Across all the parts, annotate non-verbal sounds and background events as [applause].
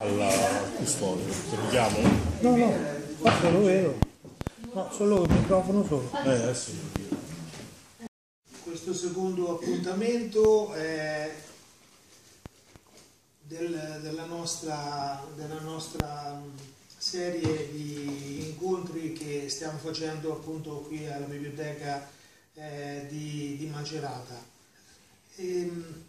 alla custodia. Te lo chiamo? No, no, questo lo vedo. No, solo il microfono solo. Eh, sì. Questo secondo appuntamento è del- della, nostra, della nostra mh, serie di incontri che stiamo facendo appunto qui alla biblioteca eh, di, di Macerata. Ehm,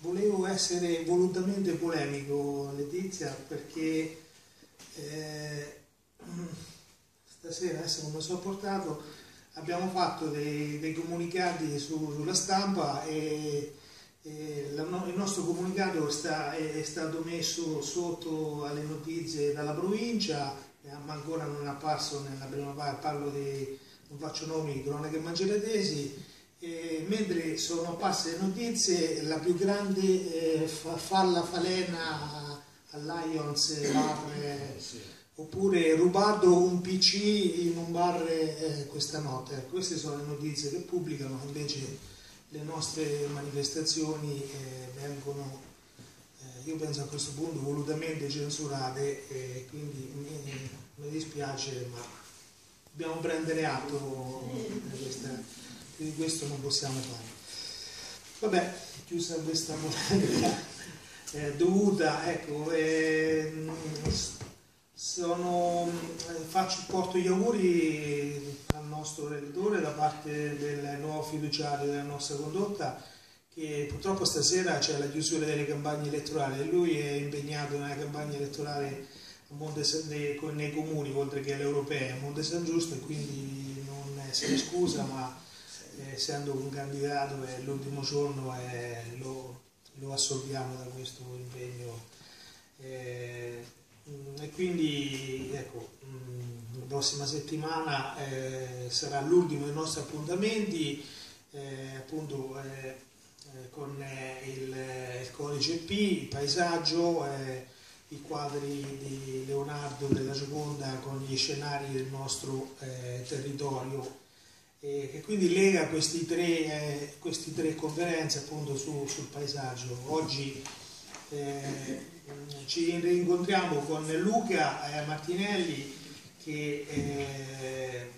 volevo essere volutamente polemico, Letizia, perché eh, stasera, adesso come sono portato, abbiamo fatto dei, dei comunicati su- sulla stampa e, e la il nostro comunicato sta- è, è stato messo sotto alle notizie dalla provincia, eh, ma ancora non è apparso nella prima parte, parlo di, non faccio nomi, cronache mageratesi, e mentre sono apparse le notizie la più grande eh, fa- falla falena a Lions bar, eh, oppure rubato un PC in un bar eh, questa notte. Queste sono le notizie che pubblicano, invece le nostre manifestazioni eh, vengono, eh, io penso a questo punto, volutamente censurate e quindi mi, mi dispiace, ma dobbiamo prendere atto di, questa- di questo non possiamo fare. Vabbè, chiusa questa polemica eh, dovuta, ecco, ehm, sono, eh, faccio, porto gli auguri al nostro relatore da parte del nuovo fiduciario della nostra condotta che purtroppo stasera c'è la chiusura delle campagne elettorali e lui è impegnato nella campagna elettorale nei, comuni oltre che alle europee a Monte San Giusto e quindi non eh, se ne scusa ma eh, essendo un candidato è l'ultimo giorno e lo, lo assolviamo da questo impegno. Eh, mm, e quindi ecco, mm, la prossima settimana eh, sarà l'ultimo dei nostri appuntamenti, eh, appunto eh, eh, con eh, il, eh, il codice P, il paesaggio, eh, i quadri di Leonardo della Gioconda con gli scenari del nostro eh, territorio e che quindi lega questi tre, eh, queste tre conferenze appunto su- sul paesaggio. Oggi eh, ci rincontriamo con Luca eh, Martinelli che eh,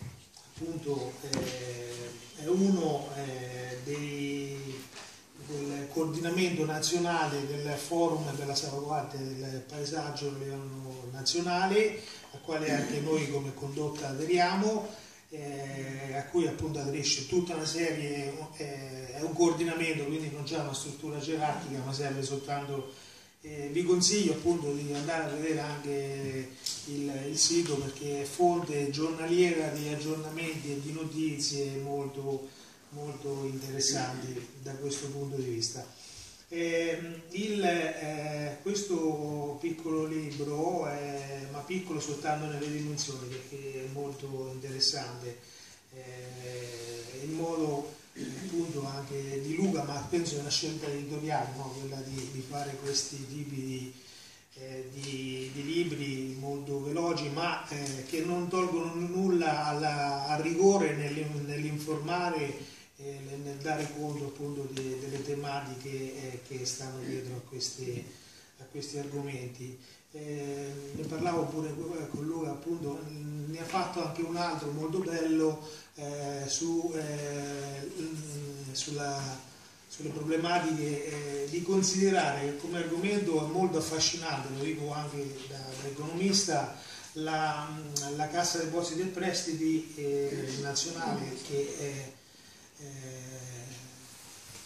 appunto eh, è uno eh, dei, del coordinamento nazionale del forum per la salvaguardia del paesaggio nazionale al quale anche noi come condotta aderiamo eh, a cui appunto aderisce tutta una serie, eh, è un coordinamento, quindi non c'è una struttura gerarchica, ma serve soltanto, eh, vi consiglio appunto di andare a vedere anche il, il sito perché è fonte giornaliera di aggiornamenti e di notizie molto, molto interessanti da questo punto di vista. Eh, il, eh, questo piccolo libro, è, ma piccolo soltanto nelle dimensioni perché è molto interessante, eh, il modo appunto anche di Luca, ma penso è una scelta editoriale, no? quella di, di fare questi tipi di, eh, di- di libri molto veloci, ma eh, che non tolgono nulla al rigore nell'in- nell'informare e nel dare conto appunto de- delle tematiche eh, che stanno dietro a questi, a questi argomenti. Eh, ne parlavo pure con Luca, appunto, ne ha fatto anche un altro molto bello eh, su, eh, sulla- sulle problematiche eh, di considerare come argomento molto affascinante, lo dico anche da, da economista, la, la Cassa Depositi e Prestiti eh, nazionale che è eh,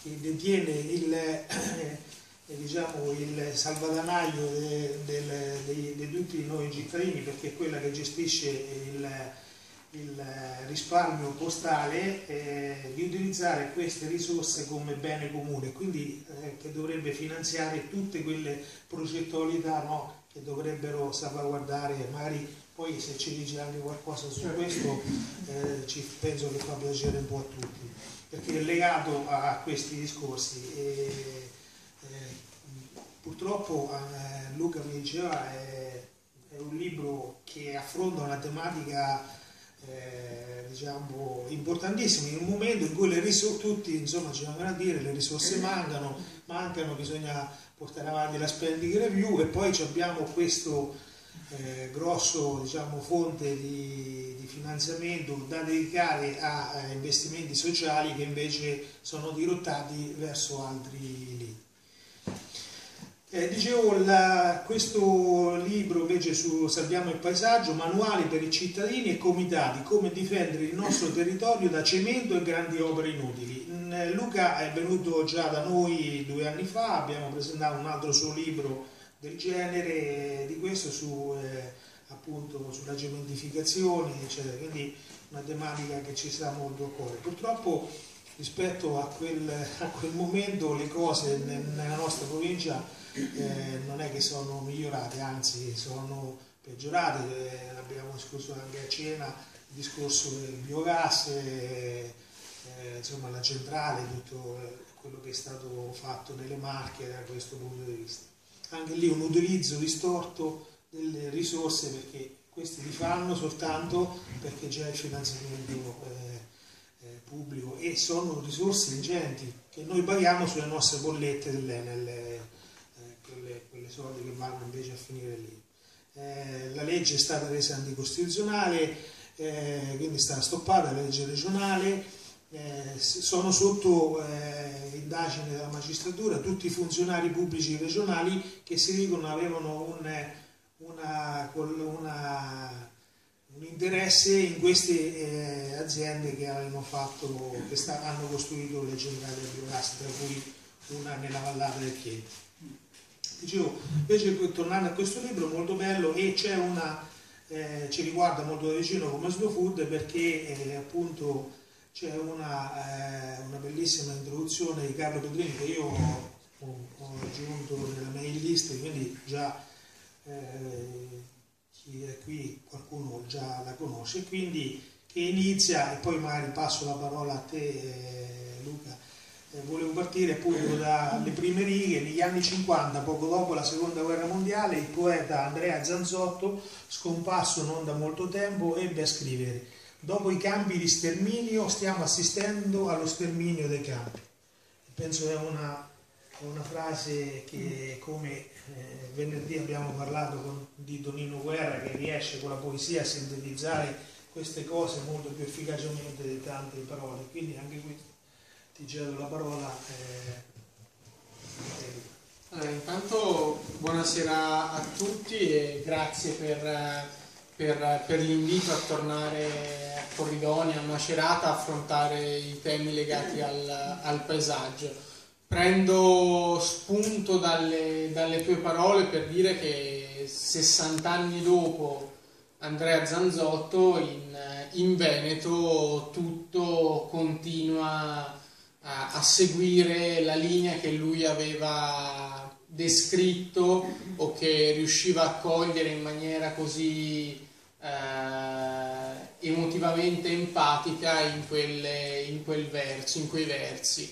che detiene il, eh, diciamo, il salvadanaio di tutti noi cittadini perché è quella che gestisce il, il risparmio postale, eh, di utilizzare queste risorse come bene comune, quindi eh, che dovrebbe finanziare tutte quelle progettualità no, che dovrebbero salvaguardare, magari poi se ci dice anche qualcosa su questo eh, ci penso che fa piacere un po' a tutti, perché è legato a questi discorsi. E, eh, purtroppo eh, Luca mi diceva è, è un libro che affronta una tematica eh, diciamo, importantissimi in un momento in cui le risorse, tutti insomma ci vengono a dire le risorse mancano, mancano, bisogna portare avanti la spending review e poi abbiamo questo eh, grosso diciamo, fonte di, di, finanziamento da dedicare a, investimenti sociali che invece sono dirottati verso altri lidi. Eh, dicevo, la, questo libro invece su Salviamo il paesaggio, manuali per i cittadini e comitati, come difendere il nostro territorio da cemento e grandi opere inutili. Mm, Luca è venuto già da noi due anni fa, abbiamo presentato un altro suo libro del genere, di questo su, eh, appunto sulla cementificazione, eccetera, quindi una tematica che ci sta molto a cuore. Purtroppo rispetto a quel, a quel momento le cose nella nostra provincia eh, non è che sono migliorate, anzi sono peggiorate, eh, l'abbiamo discusso anche a cena, il discorso del biogas, eh, eh insomma la centrale, tutto quello che è stato fatto nelle Marche da questo punto di vista. Anche lì un utilizzo distorto delle risorse perché questi li fanno soltanto perché c'è il finanziamento eh, eh, pubblico e sono risorse ingenti che noi paghiamo sulle nostre bollette dell'Enel quelle soldi che vanno invece a finire lì. Eh, la legge è stata resa anticostituzionale, eh, quindi è stata stoppata la legge regionale, eh, sono sotto eh, indagine della magistratura tutti i funzionari pubblici regionali che si dicono avevano un, una, una, un interesse in queste eh, aziende che, fatto, che sta, hanno costruito le centrali a biogas, tra cui una nella vallata del Chieti. Dicevo, invece tornando a questo libro molto bello e c'è una, eh, ci riguarda molto da vicino come slow food perché eh, appunto c'è una, eh, una, bellissima introduzione di Carlo Pedrini che io ho, ho, aggiunto nella mail list, quindi già eh, chi è qui qualcuno già la conosce, quindi che inizia e poi magari passo la parola a te eh, Luca. Eh, volevo partire appunto dalle prime righe, negli anni 50, poco dopo la seconda guerra mondiale, il poeta Andrea Zanzotto, scomparso non da molto tempo, ebbe a scrivere Dopo i campi di sterminio stiamo assistendo allo sterminio dei campi. Penso è una, una frase che come eh, venerdì abbiamo parlato con, di Donino Guerra che riesce con la poesia a sintetizzare queste cose molto più efficacemente di tante parole. Quindi anche questo ti cedo la parola. Eh, allora, intanto buonasera a tutti e grazie per, per, per l'invito a tornare a Corridonia, a Macerata, a affrontare i temi legati al, al paesaggio. Prendo spunto dalle, dalle tue parole per dire che 60 anni dopo Andrea Zanzotto in, in Veneto tutto continua a, a seguire la linea che lui aveva descritto o che riusciva a cogliere in maniera così eh, emotivamente empatica in, quelle, in, quel verso, in quei versi.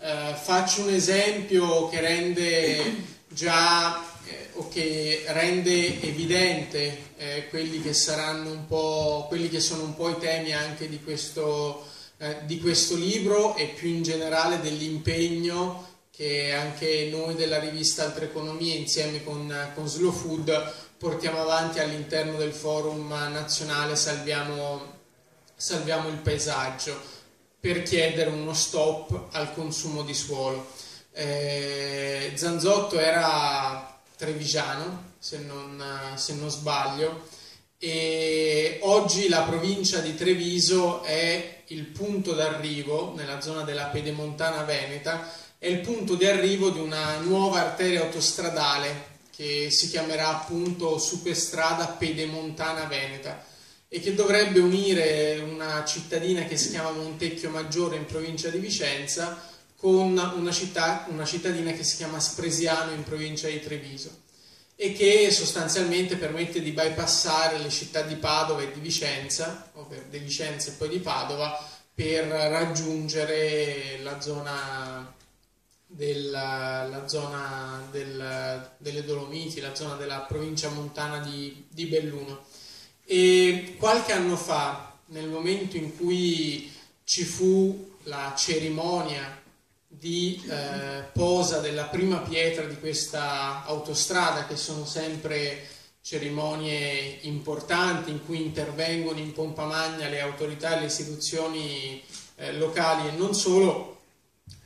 Eh, faccio un esempio che rende già eh, o che rende evidente eh, quelli che saranno un po' quelli che sono un po' i temi anche di questo eh, di questo libro e più in generale dell'impegno che anche noi della rivista Altre Economie insieme con, con Slow Food portiamo avanti all'interno del forum nazionale Salviamo, Salviamo il paesaggio per chiedere uno stop al consumo di suolo. Eh, Zanzotto era trevigiano, se non, se non sbaglio, e oggi la provincia di Treviso è il punto d'arrivo nella zona della Pedemontana Veneta, è il punto di arrivo di una nuova arteria autostradale che si chiamerà appunto Superstrada Pedemontana Veneta e che dovrebbe unire una cittadina che si chiama Montecchio Maggiore in provincia di Vicenza con una, città, una cittadina che si chiama Spresiano in provincia di Treviso e che sostanzialmente permette di bypassare le città di Padova e di Vicenza, o per di Vicenza e poi di Padova, per raggiungere la zona, del, la zona del, delle Dolomiti, la zona della provincia montana di, di Belluno. E qualche anno fa nel momento in cui ci fu la cerimonia di eh, posa della prima pietra di questa autostrada, che sono sempre cerimonie importanti in cui intervengono in pompa magna le autorità e le istituzioni eh, locali e non solo,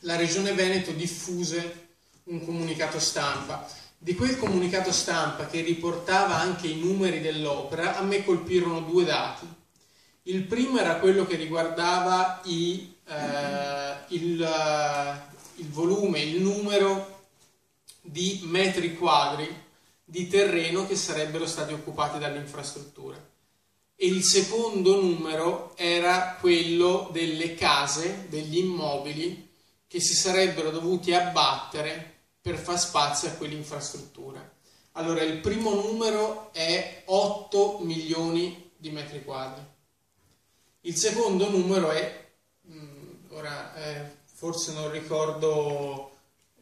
la Regione Veneto diffuse un comunicato stampa. Di quel comunicato stampa che riportava anche i numeri dell'opera, a me colpirono due dati. Il primo era quello che riguardava i, eh, il, il volume, il numero di metri quadri di terreno che sarebbero stati occupati dall'infrastruttura. E il secondo numero era quello delle case, degli immobili che si sarebbero dovuti abbattere per far spazio a quell'infrastruttura. Allora, il primo numero è 8 milioni di metri quadri. Il secondo numero è, mm, ora eh, forse non ricordo eh,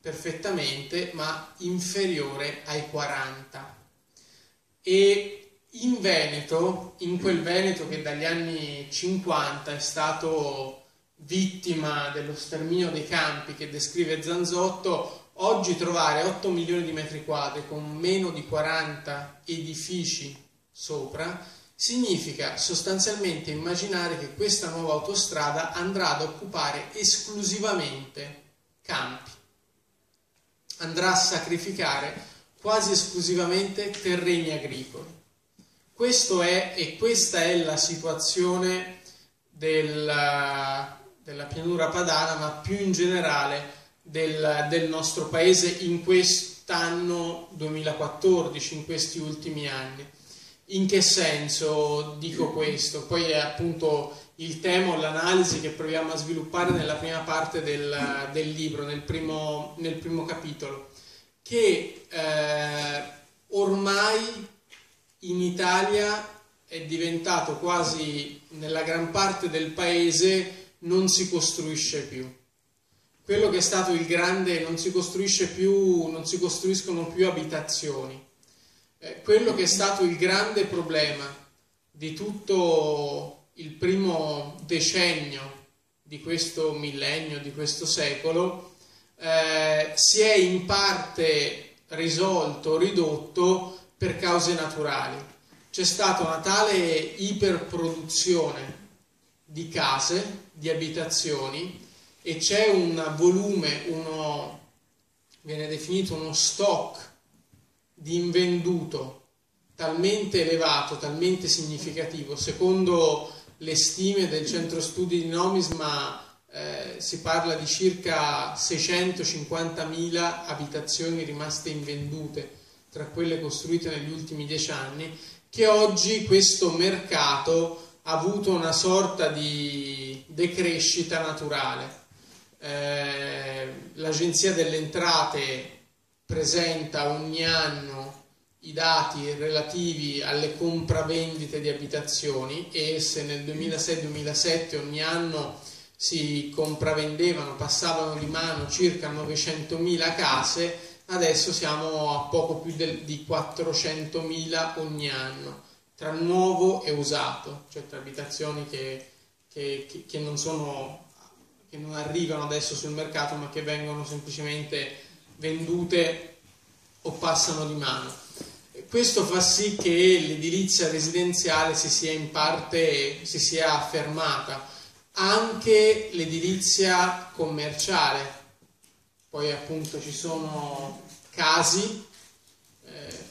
perfettamente, ma inferiore ai 40. E in Veneto, in quel Veneto che dagli anni 50 è stato vittima dello sterminio dei campi che descrive Zanzotto, oggi trovare 8 milioni di metri quadri con meno di 40 edifici sopra significa sostanzialmente immaginare che questa nuova autostrada andrà ad occupare esclusivamente campi, andrà a sacrificare quasi esclusivamente terreni agricoli. Questo è e questa è la situazione del, della pianura padana, ma più in generale del, del nostro paese in quest'anno 2014, in questi ultimi anni. In che senso dico questo? Poi è appunto il tema o l'analisi che proviamo a sviluppare nella prima parte del, del libro, nel primo, nel primo, capitolo, che eh, ormai in Italia è diventato quasi nella gran parte del paese non si costruisce più. Quello che è stato il grande, non si costruisce più, non si costruiscono più abitazioni. Eh, quello che è stato il grande problema di tutto il primo decennio di questo millennio, di questo secolo, eh, si è in parte risolto, ridotto per cause naturali. C'è stata una tale iperproduzione di case di abitazioni e c'è un volume, uno, viene definito uno stock di invenduto talmente elevato, talmente significativo, secondo le stime del centro studi di Nomisma eh, si parla di circa 650.000 abitazioni rimaste invendute tra quelle costruite negli ultimi dieci anni, che oggi questo mercato avuto una sorta di decrescita naturale. Eh, L'Agenzia delle Entrate presenta ogni anno i dati relativi alle compravendite di abitazioni e se nel 2006-2007 ogni anno si compravendevano, passavano di mano circa 900.000 case, adesso siamo a poco più di 400.000 ogni anno tra nuovo e usato, cioè tra abitazioni che, che, che, non sono, che non arrivano adesso sul mercato ma che vengono semplicemente vendute o passano di mano. Questo fa sì che l'edilizia residenziale si sia in parte si sia affermata, anche l'edilizia commerciale. Poi appunto ci sono casi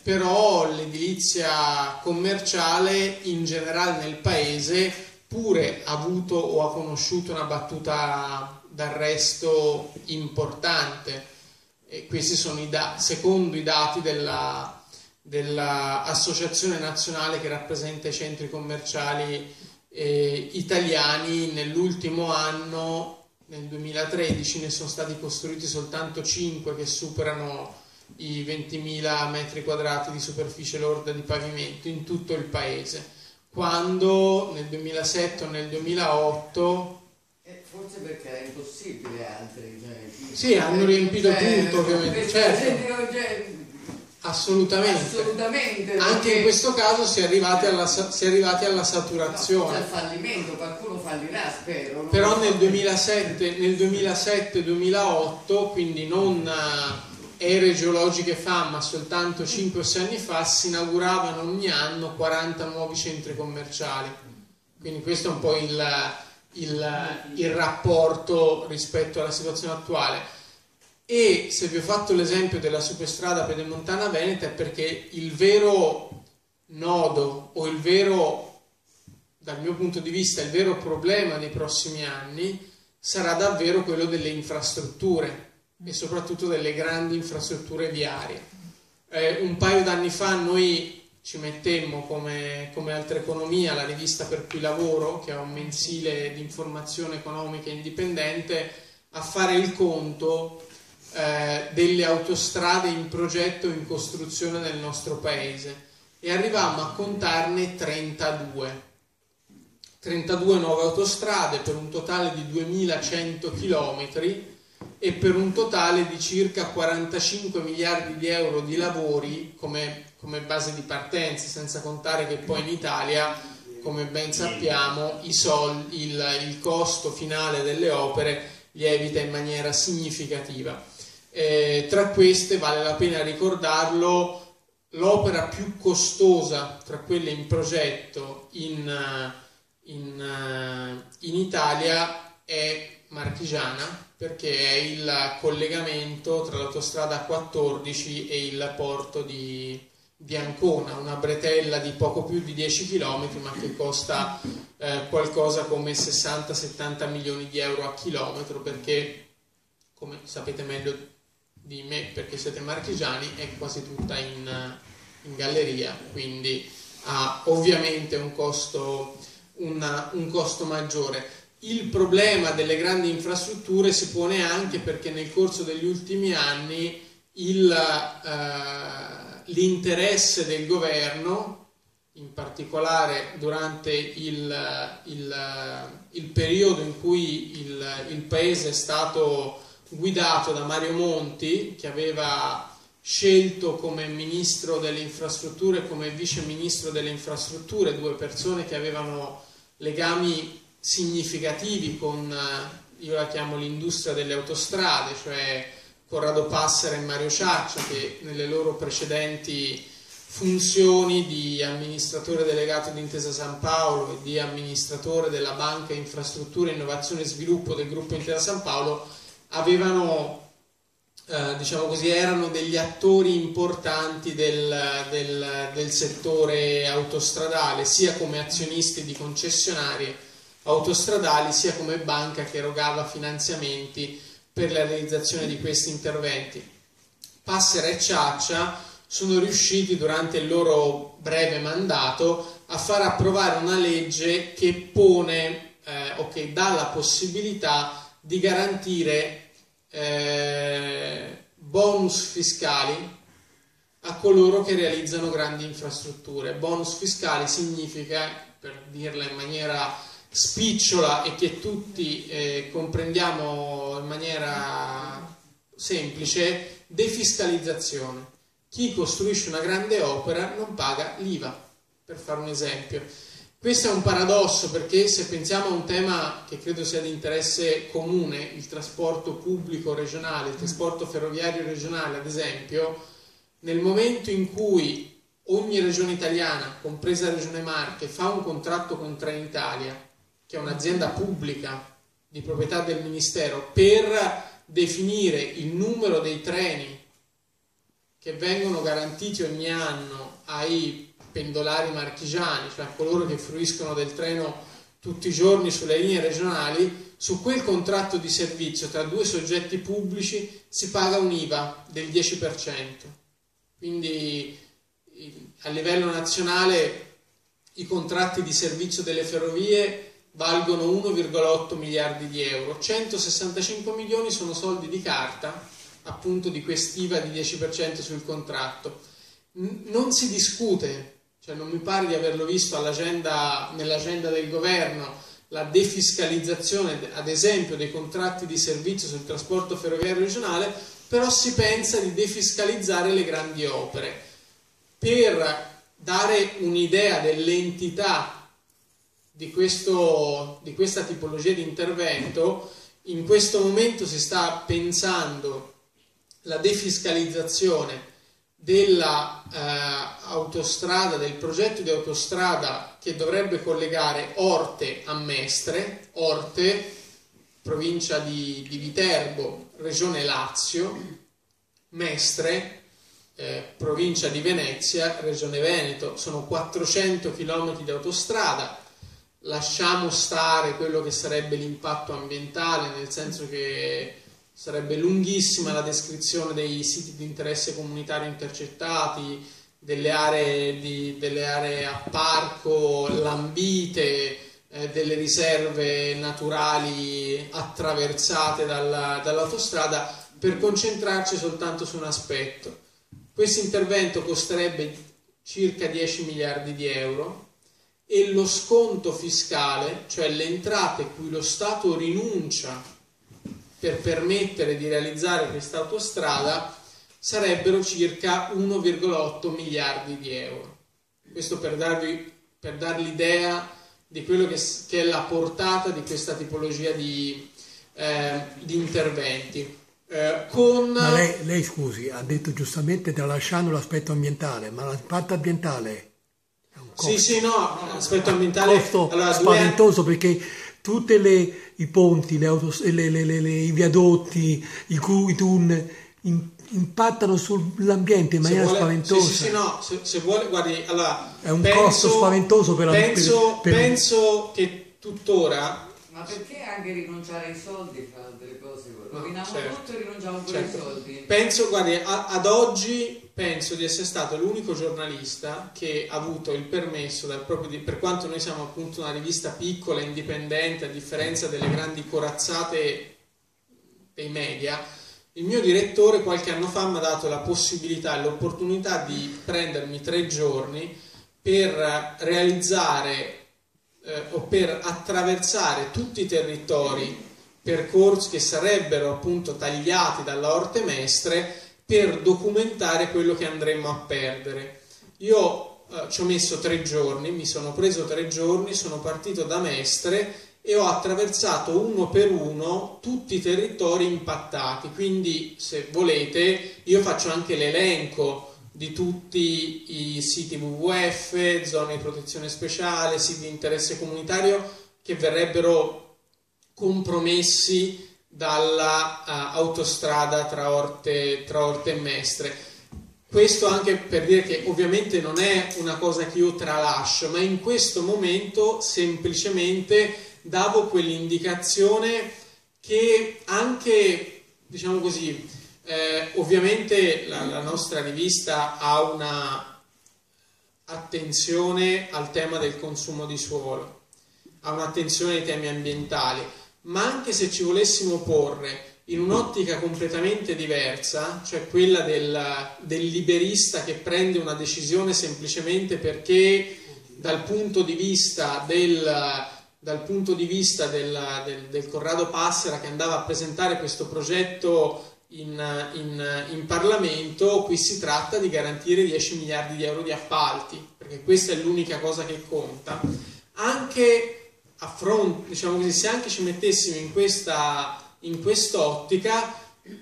però l'edilizia commerciale in generale nel paese pure ha avuto o ha conosciuto una battuta d'arresto importante. E questi sono i dati, secondo i dati della, dell'associazione nazionale che rappresenta i centri commerciali eh, italiani nell'ultimo anno, nel 2013, ne sono stati costruiti soltanto 5 che superano i 20.000 metri quadrati di superficie lorda di pavimento in tutto il paese, quando nel 2007 o nel 2008 eh, forse perché era impossibile altri. Cioè, sì, hanno riempito cioè, tutto ovviamente. Certo. Assolutamente. Assolutamente. Anche in questo caso si è arrivati alla, si è arrivati alla no, saturazione. c'è il fallimento, qualcuno fallirà, spero. Però nel so. 2007, nel 2007-2008, quindi non ere geologiche fa, ma soltanto 5 o 6 anni fa, si inauguravano ogni anno 40 nuovi centri commerciali. Quindi questo è un po' il, il- il rapporto rispetto alla situazione attuale. E se vi ho fatto l'esempio della superstrada pedemontana veneta è perché il vero nodo o il vero dal mio punto di vista il vero problema nei prossimi anni sarà davvero quello delle infrastrutture e soprattutto delle grandi infrastrutture viarie. Eh, un paio d'anni fa noi ci mettemmo come, come altra economia, la rivista per cui lavoro, che è un mensile di informazione economica indipendente, a fare il conto eh, delle autostrade in progetto in costruzione nel nostro paese e arrivammo a contarne 32. 32 nuove autostrade per un totale di 2100 km e per un totale di circa 45 miliardi di euro di lavori come, come base di partenza, senza contare che poi in Italia, come ben sappiamo, i sol- il, il costo finale delle opere lievita in maniera significativa. Eh, tra queste vale la pena ricordarlo l'opera più costosa tra quelle in progetto in, eh, in, eh, in Italia è marchigiana perché è il collegamento tra l'autostrada 14 e il porto di, di Ancona, una bretella di poco più di 10 km ma che costa eh, qualcosa come 60-70 milioni di euro a chilometro perché come sapete meglio di me perché siete marchigiani è quasi tutta in, in galleria quindi ha ovviamente un costo, una- un costo maggiore il problema delle grandi infrastrutture si pone anche perché nel corso degli ultimi anni il, eh, l'interesse del governo, in particolare durante il, il- il periodo in cui il, paese è stato guidato da Mario Monti, che aveva scelto come ministro delle infrastrutture e come vice ministro delle infrastrutture due persone che avevano legami significativi con, eh, io la chiamo l'industria delle autostrade, cioè Corrado Passera e Mario Ciaccia, che nelle loro precedenti funzioni di amministratore delegato di Intesa San Paolo e di amministratore della Banca Infrastrutture, Innovazione e Sviluppo del gruppo Intesa San Paolo avevano, eh, diciamo così, erano degli attori importanti del, del- del settore autostradale, sia come azionisti di concessionarie autostradali, sia come banca che erogava finanziamenti per la realizzazione di questi interventi. Passera e Ciaccia sono riusciti durante il loro breve mandato a far approvare una legge che pone eh, o che dà la possibilità di garantire eh, bonus fiscali a coloro che realizzano grandi infrastrutture. Bonus fiscali significa, per dirla in maniera spicciola e che tutti eh, comprendiamo in maniera semplice, defiscalizzazione. Chi costruisce una grande opera non paga l'IVA, per fare un esempio. Questo è un paradosso perché se pensiamo a un tema che credo sia di interesse comune, il trasporto pubblico regionale, il trasporto ferroviario regionale ad esempio, nel momento in cui ogni regione italiana, compresa la regione Marche, fa un contratto con Trenitalia, che è un'azienda pubblica di proprietà del Ministero, per definire il numero dei treni che vengono garantiti ogni anno ai pendolari marchigiani, cioè a coloro che fruiscono del treno tutti i giorni sulle linee regionali, su quel contratto di servizio tra due soggetti pubblici si paga un IVA del 10%. Quindi a livello nazionale i contratti di servizio delle ferrovie valgono 1,8 miliardi di euro, 165 milioni sono soldi di carta, appunto di quest'IVA di 10% sul contratto. Non si discute, cioè non mi pare di averlo visto nell'agenda del governo, la defiscalizzazione, ad esempio, dei contratti di servizio sul trasporto ferroviario regionale, però si pensa di defiscalizzare le grandi opere. Per dare un'idea dell'entità di, questo, di questa tipologia di intervento, in questo momento si sta pensando la defiscalizzazione della eh, del progetto di autostrada che dovrebbe collegare Orte a Mestre, Orte, provincia di, di Viterbo, regione Lazio, Mestre, eh, provincia di Venezia, regione Veneto, sono 400 km di autostrada, lasciamo stare quello che sarebbe l'impatto ambientale, nel senso che sarebbe lunghissima la descrizione dei siti di interesse comunitario intercettati, delle aree, di, delle aree a parco lambite, eh, delle riserve naturali attraversate dalla, dall'autostrada, per concentrarci soltanto su un aspetto. Questo intervento costerebbe circa 10 miliardi di euro e lo sconto fiscale, cioè le entrate cui lo Stato rinuncia per permettere di realizzare questa autostrada sarebbero circa 1,8 miliardi di euro. Questo per darvi, per darvi l'idea di quello che, che, è la portata di questa tipologia di, eh, di interventi. Eh, con... Lei, lei, scusi, ha detto giustamente tralasciando l'aspetto ambientale, ma l'impatto ambientale. Sì, sì, no, l'aspetto ambientale costo allora, spaventoso due... perché tutti i ponti, le autos, le, le, i viadotti, i, i tunnel in, impattano sull'ambiente in maniera vuole, spaventosa. Sì, sì, sì, no, se, se, vuole, guardi, allora... È un penso, costo spaventoso per la penso, per, per... penso che tuttora... Ma perché anche rinunciare ai soldi fa delle cose? Roviniamo certo, tutto e rinunciamo pure certo. ai soldi. Penso, guardi, a, ad oggi penso di essere stato l'unico giornalista che ha avuto il permesso, proprio, per quanto noi siamo appunto una rivista piccola, indipendente, a differenza delle grandi corazzate dei media, il mio direttore qualche anno fa mi ha dato la possibilità e l'opportunità di prendermi tre giorni per realizzare eh, o per attraversare tutti i territori percorsi che sarebbero appunto tagliati dalla Orte Mestre per documentare quello che andremmo a perdere. Io eh, ci ho messo tre giorni, mi sono preso tre giorni, sono partito da Mestre e ho attraversato uno per uno tutti i territori impattati, quindi se volete io faccio anche l'elenco di tutti i siti WWF, zone di protezione speciale, siti di interesse comunitario che verrebbero compromessi dalla uh, autostrada tra Orte, tra Orte, e Mestre. Questo anche per dire che ovviamente non è una cosa che io tralascio, ma in questo momento semplicemente davo quell'indicazione che anche, diciamo così, eh, ovviamente la, la nostra rivista ha una attenzione al tema del consumo di suolo, ha un'attenzione ai temi ambientali, ma anche se ci volessimo porre in un'ottica completamente diversa, cioè quella del, del, liberista che prende una decisione semplicemente perché dal punto di vista del, di vista del, del, Corrado Passera che andava a presentare questo progetto in, in, in, Parlamento, qui si tratta di garantire 10 miliardi di euro di appalti, perché questa è l'unica cosa che conta. Anche a fronte, diciamo così, se anche ci mettessimo in questa in quest'ottica,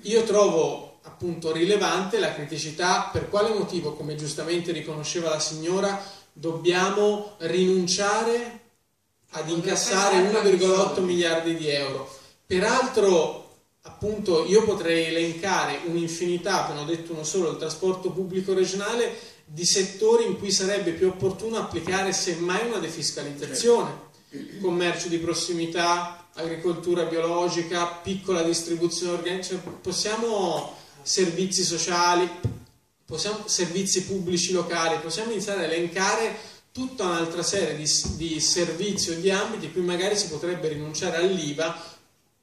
io trovo appunto rilevante la criticità per quale motivo, come giustamente riconosceva la signora, dobbiamo rinunciare ad incassare 1,8 miliardi di euro. Peraltro, appunto, io potrei elencare un'infinità, come ho detto uno solo, il trasporto pubblico regionale, di settori in cui sarebbe più opportuno applicare semmai una defiscalizzazione commercio di prossimità, agricoltura biologica, piccola distribuzione organica, cioè possiamo servizi sociali, possiamo, servizi pubblici locali, possiamo iniziare a elencare tutta un'altra serie di, di servizi o di ambiti in cui magari si potrebbe rinunciare all'IVA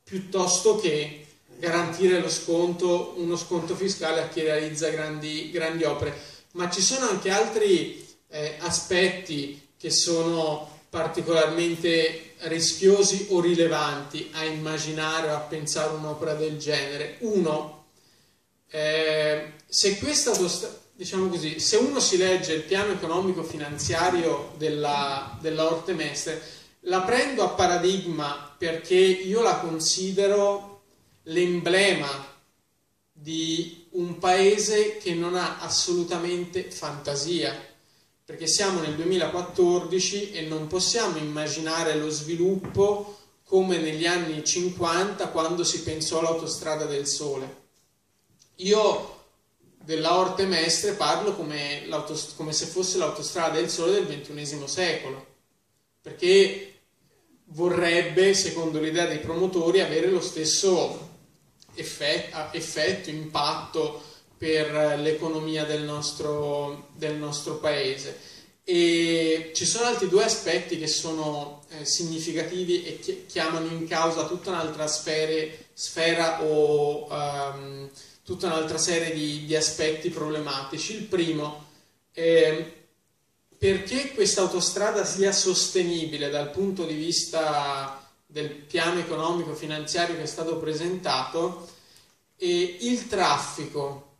piuttosto che garantire lo sconto, uno sconto fiscale a chi realizza grandi, grandi opere. Ma ci sono anche altri eh, aspetti che sono particolarmente rischiosi o rilevanti a immaginare o a pensare un'opera del genere. Uno, eh, se questa diciamo così, se uno si legge il piano economico finanziario della, della Orte Mestre, la prendo a paradigma perché io la considero l'emblema di un paese che non ha assolutamente fantasia, perché siamo nel 2014 e non possiamo immaginare lo sviluppo come negli anni 50 quando si pensò all'autostrada del sole. Io della Orte Mestre parlo come, come se fosse l'autostrada del sole del XXI secolo, perché vorrebbe, secondo l'idea dei promotori, avere lo stesso effetto, effetto impatto per l'economia del nostro, del nostro, paese. E ci sono altri due aspetti che sono eh, significativi e chiamano in causa tutta un'altra sfera o um, tutta un'altra serie di, di aspetti problematici. Il primo, eh, perché questa autostrada sia sostenibile dal punto di vista del piano economico finanziario che è stato presentato, eh, il traffico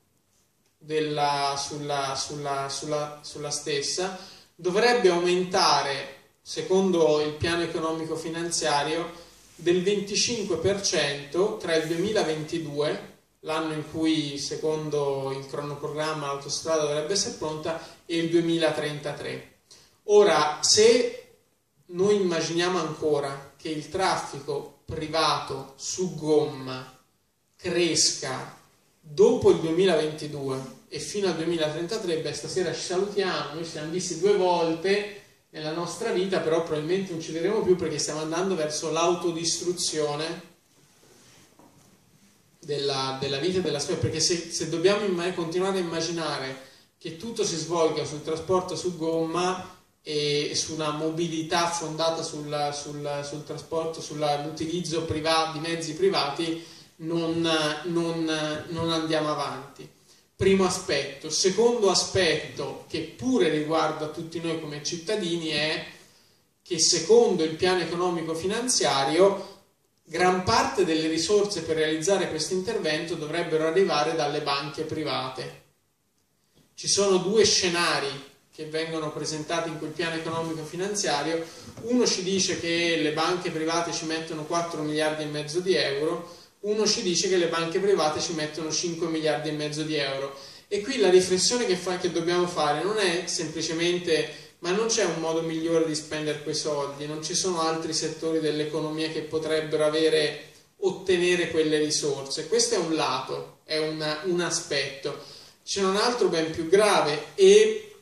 della, sulla, sulla, sulla, sulla stessa dovrebbe aumentare, secondo il piano economico finanziario, del 25% tra il 2022 l'anno in cui secondo il cronoprogramma l'autostrada dovrebbe essere pronta e il 2033. Ora, se noi immaginiamo ancora che il traffico privato su gomma cresca dopo il 2022 e fino al 2033, beh stasera ci salutiamo, noi ci siamo visti due volte nella nostra vita, però probabilmente non ci vedremo più perché stiamo andando verso l'autodistruzione della, della vita e della storia, perché se, se dobbiamo continuare a immaginare che tutto si svolga sul trasporto su gomma e su una mobilità fondata sul, sul, sul trasporto, sull'utilizzo privato, di mezzi privati, non, non, non andiamo avanti. Primo aspetto. Secondo aspetto che pure riguarda tutti noi come cittadini è che secondo il piano economico finanziario gran parte delle risorse per realizzare questo intervento dovrebbero arrivare dalle banche private. Ci sono due scenari che vengono presentati in quel piano economico finanziario. Uno ci dice che le banche private ci mettono 4 miliardi e mezzo di euro, uno ci dice che le banche private ci mettono 5 miliardi e mezzo di euro. E qui la riflessione che, fa, che dobbiamo fare non è semplicemente ma non c'è un modo migliore di spendere quei soldi, non ci sono altri settori dell'economia che potrebbero avere, ottenere quelle risorse. Questo è un lato, è una, un aspetto. C'è un altro ben più grave e,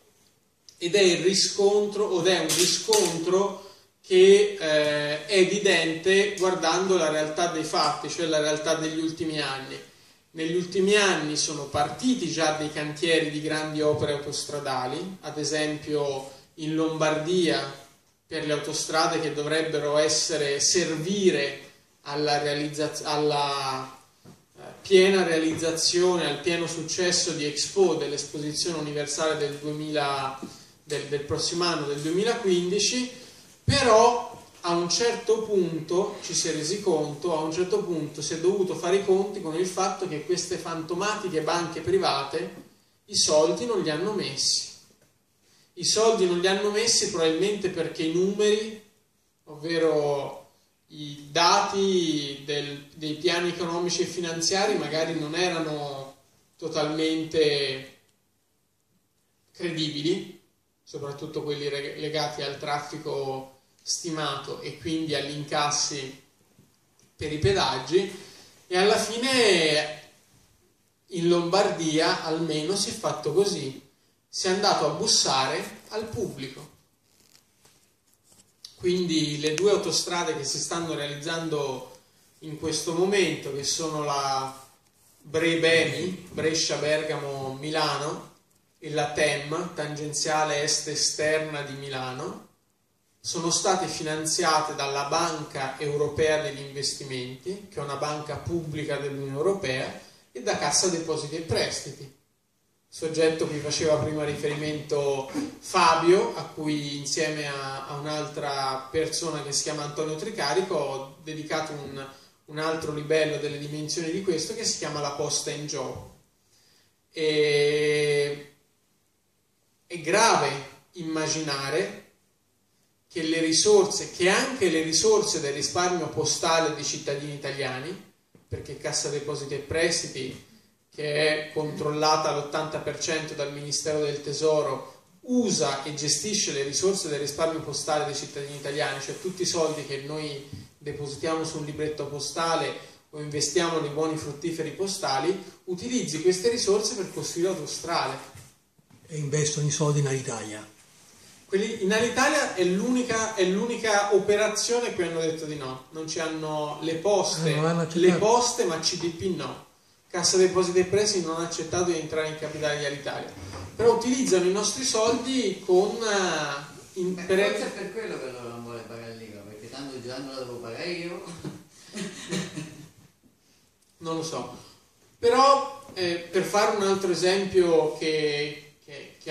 ed è il riscontro, o è un riscontro che eh, è evidente guardando la realtà dei fatti, cioè la realtà degli ultimi anni. Negli ultimi anni sono partiti già dei cantieri di grandi opere autostradali, ad esempio in Lombardia per le autostrade che dovrebbero essere, servire alla, realizza- alla eh, piena realizzazione, al pieno successo di Expo dell'esposizione universale del, 2000, del, del prossimo anno, del 2015, però a un certo punto ci si è resi conto, a un certo punto si è dovuto fare i conti con il fatto che queste fantomatiche banche private i soldi non li hanno messi. I soldi non li hanno messi probabilmente perché i numeri, ovvero i dati del, dei piani economici e finanziari magari non erano totalmente credibili, soprattutto quelli legati al traffico stimato e quindi agli incassi per i pedaggi e alla fine in Lombardia almeno si è fatto così si è andato a bussare al pubblico. Quindi le due autostrade che si stanno realizzando in questo momento, che sono la Bre-Beni, Brescia-Bergamo-Milano, e la TEM, tangenziale est-esterna di Milano, sono state finanziate dalla Banca Europea degli Investimenti, che è una banca pubblica dell'Unione Europea, e da Cassa Depositi e Prestiti soggetto cui faceva prima riferimento Fabio, a cui insieme a, a un'altra persona che si chiama Antonio Tricarico ho dedicato un, un, altro livello delle dimensioni di questo che si chiama la posta in gioco. E è grave immaginare che le risorse, che anche le risorse del risparmio postale dei cittadini italiani, perché Cassa Depositi e Prestiti, che è controllata all'80% dal Ministero del Tesoro, usa e gestisce le risorse del risparmio postale dei cittadini italiani, cioè tutti i soldi che noi depositiamo su un libretto postale o investiamo nei buoni fruttiferi postali, utilizzi queste risorse per costruire autostrade. E investono i soldi in Alitalia. Quelli in Alitalia è l'unica, è l'unica operazione a cui hanno detto di no. Non ci hanno le poste, Ah, le poste, ma CDP no. Cassa Depositi e Prestiti non ha accettato di entrare in capitale di Alitalia. Però utilizzano i nostri soldi con... Uh, in, Beh, per... Forse è per quello che loro non vuole pagare l'IVA, perché tanto già non la devo pagare io. [laughs] non lo so. Però eh, per fare un altro esempio che,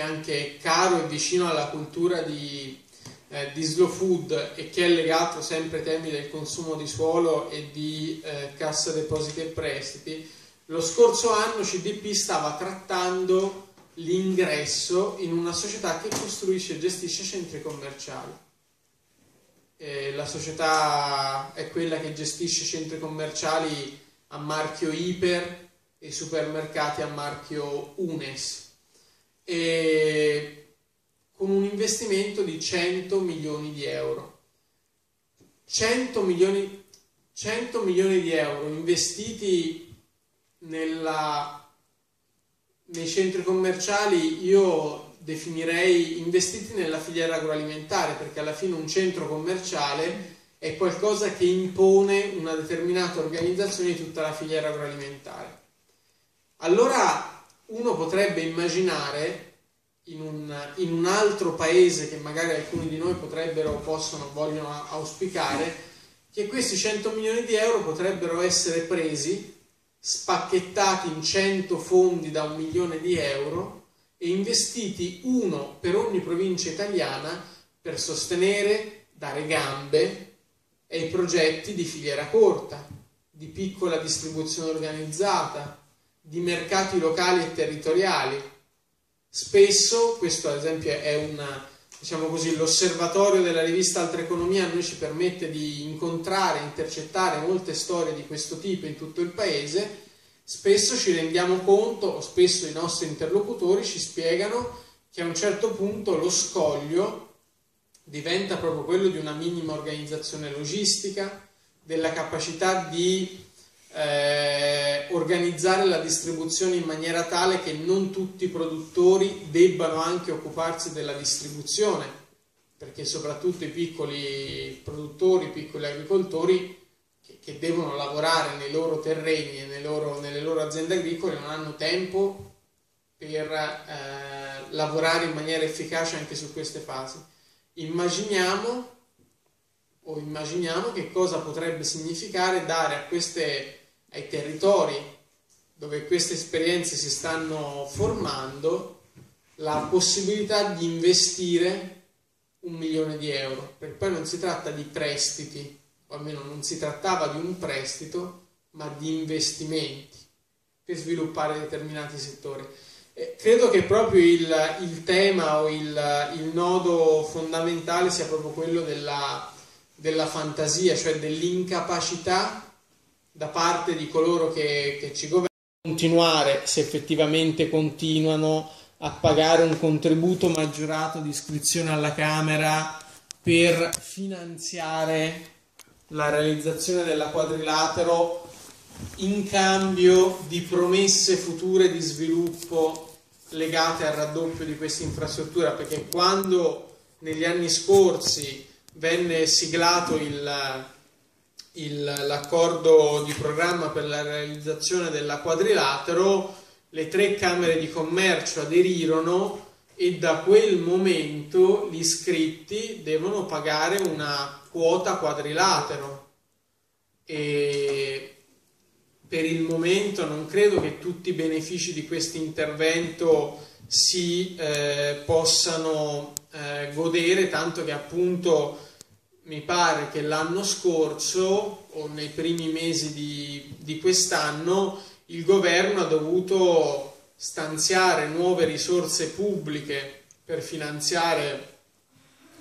che, che anche caro e vicino alla cultura di, eh, di slow food e che è legato sempre ai temi del consumo di suolo e di eh, cassa depositi e prestiti, lo scorso anno CDP stava trattando l'ingresso in una società che costruisce e gestisce centri commerciali. Eh, la società è quella che gestisce centri commerciali a marchio Iper e supermercati a marchio Unes e con un investimento di 100 milioni di euro. 100 milioni, 100 milioni di euro investiti nella, nei centri commerciali io definirei investiti nella filiera agroalimentare perché alla fine un centro commerciale è qualcosa che impone una determinata organizzazione di tutta la filiera agroalimentare. Allora uno potrebbe immaginare in un, in un altro paese che magari alcuni di noi potrebbero, possono, vogliono auspicare, che questi 100 milioni di euro potrebbero essere presi, spacchettati in 100 fondi da un milione di euro e investiti uno per ogni provincia italiana per sostenere, dare gambe ai progetti di filiera corta, di piccola distribuzione organizzata, di mercati locali e territoriali. Spesso, questo ad esempio è una, diciamo così, l'osservatorio della rivista Altra Economia noi ci permette di incontrare, intercettare molte storie di questo tipo in tutto il paese, spesso ci rendiamo conto, o spesso i nostri interlocutori ci spiegano che a un certo punto lo scoglio diventa proprio quello di una minima organizzazione logistica, della capacità di eh, organizzare la distribuzione in maniera tale che non tutti i produttori debbano anche occuparsi della distribuzione, perché soprattutto i piccoli produttori, i piccoli agricoltori che, che devono lavorare nei loro terreni e nei loro, nelle loro aziende agricole non hanno tempo per eh, lavorare in maniera efficace anche su queste fasi. Immaginiamo o immaginiamo che cosa potrebbe significare dare a queste ai territori dove queste esperienze si stanno formando la possibilità di investire un milione di euro, perché poi non si tratta di prestiti, o almeno non si trattava di un prestito, ma di investimenti per sviluppare determinati settori. E credo che proprio il, il tema o il, il, nodo fondamentale sia proprio quello della, della fantasia, cioè dell'incapacità da parte di coloro che, che ci governano continuare, se effettivamente continuano, a pagare un contributo maggiorato di iscrizione alla Camera per finanziare la realizzazione della quadrilatero in cambio di promesse future di sviluppo legate al raddoppio di questa infrastruttura, perché quando negli anni scorsi venne siglato il l'accordo di programma per la realizzazione della quadrilatero, le tre camere di commercio aderirono e da quel momento gli iscritti devono pagare una quota quadrilatero. E per il momento non credo che tutti i benefici di questo intervento si eh, possano eh, godere, tanto che appunto mi pare che l'anno scorso o nei primi mesi di, di quest'anno il governo ha dovuto stanziare nuove risorse pubbliche per finanziare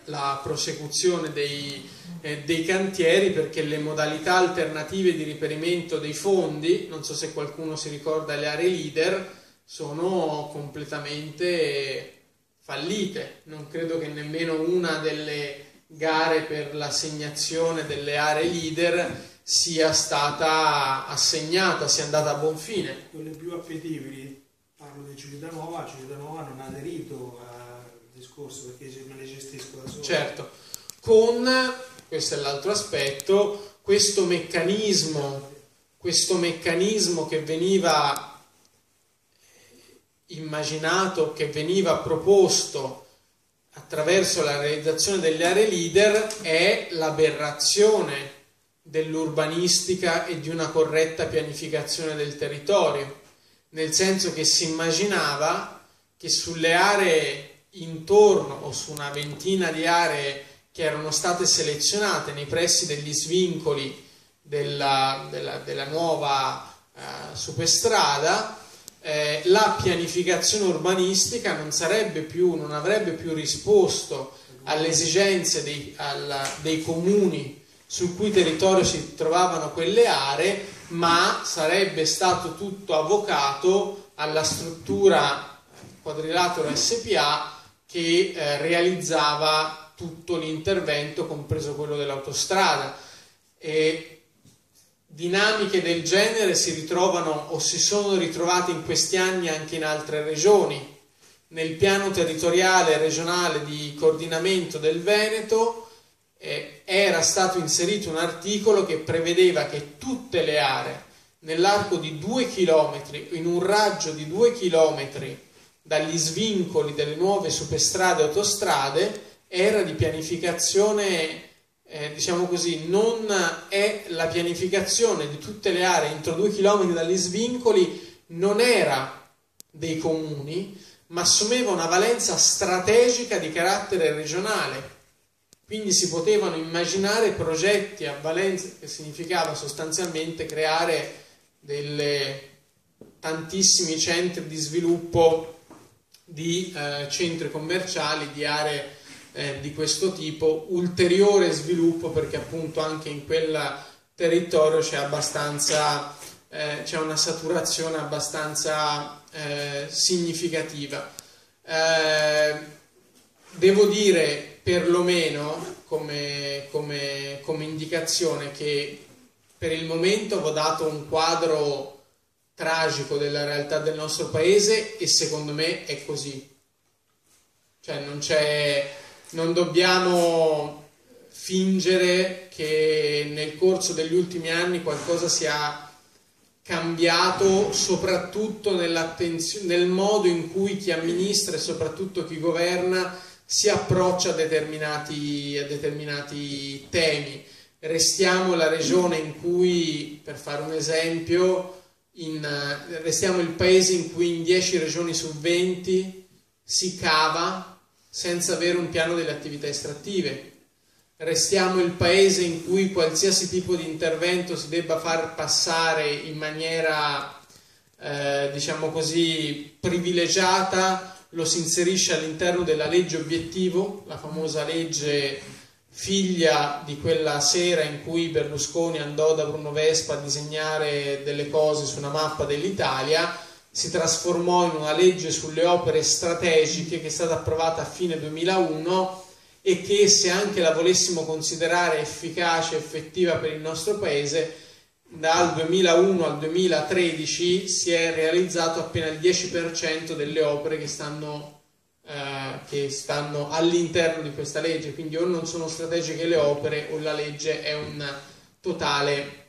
la prosecuzione dei, eh, dei, cantieri perché le modalità alternative di riperimento dei fondi, non so se qualcuno si ricorda le aree leader, sono completamente fallite. Non credo che nemmeno una delle gare per l'assegnazione delle aree leader sia stata assegnata, sia andata a buon fine. Quelle più appetibili, parlo di Civitanova, Civitanova non ha aderito al discorso perché me le gestisco da solo. Certo, con, questo è l'altro aspetto, questo meccanismo, questo meccanismo che veniva immaginato, che veniva proposto attraverso la realizzazione delle aree leader è l'aberrazione dell'urbanistica e di una corretta pianificazione del territorio, nel senso che si immaginava che sulle aree intorno o su una ventina di aree che erano state selezionate nei pressi degli svincoli della, della, della nuova eh, superstrada, eh, la pianificazione urbanistica non, più, non, avrebbe più risposto alle esigenze dei, alla, dei comuni sul cui territorio si trovavano quelle aree, ma sarebbe stato tutto avvocato alla struttura quadrilatero SPA che eh, realizzava tutto l'intervento, compreso quello dell'autostrada. Dinamiche del genere si ritrovano o si sono ritrovate in questi anni anche in altre regioni. Nel piano territoriale regionale di coordinamento del Veneto eh, era stato inserito un articolo che prevedeva che tutte le aree nell'arco di due chilometri, in un raggio di due chilometri dagli svincoli delle nuove superstrade e autostrade, era di pianificazione eh, diciamo così, non è la pianificazione di tutte le aree entro due chilometri dagli svincoli, non era dei comuni, ma assumeva una valenza strategica di carattere regionale. Quindi si potevano immaginare progetti a valenza, che significava sostanzialmente creare delle, tantissimi centri di sviluppo di eh, centri commerciali, di aree eh, di questo tipo, ulteriore sviluppo perché appunto anche in quel territorio c'è abbastanza, eh, c'è una saturazione abbastanza eh, significativa. Eh, devo dire perlomeno come, come, come indicazione che per il momento ho dato un quadro tragico della realtà del nostro paese e secondo me è così. Cioè non c'è non dobbiamo fingere che nel corso degli ultimi anni qualcosa sia cambiato soprattutto nel modo in cui chi amministra e soprattutto chi governa si approccia a determinati, a determinati temi. Restiamo la regione in cui, per fare un esempio, in, restiamo il paese in cui in 10 regioni su 20 si cava senza avere un piano delle attività estrattive. Restiamo il paese in cui qualsiasi tipo di intervento si debba far passare in maniera, eh, diciamo così, privilegiata, lo si inserisce all'interno della legge obiettivo, la famosa legge figlia di quella sera in cui Berlusconi andò da Bruno Vespa a disegnare delle cose su una mappa dell'Italia, si trasformò in una legge sulle opere strategiche che è stata approvata a fine 2001 e che se anche la volessimo considerare efficace effettiva per il nostro paese, dal 2001 al 2013 si è realizzato appena il 10% delle opere che stanno, eh, stanno all'interno di questa legge, quindi o non sono strategiche le opere o la legge è un totale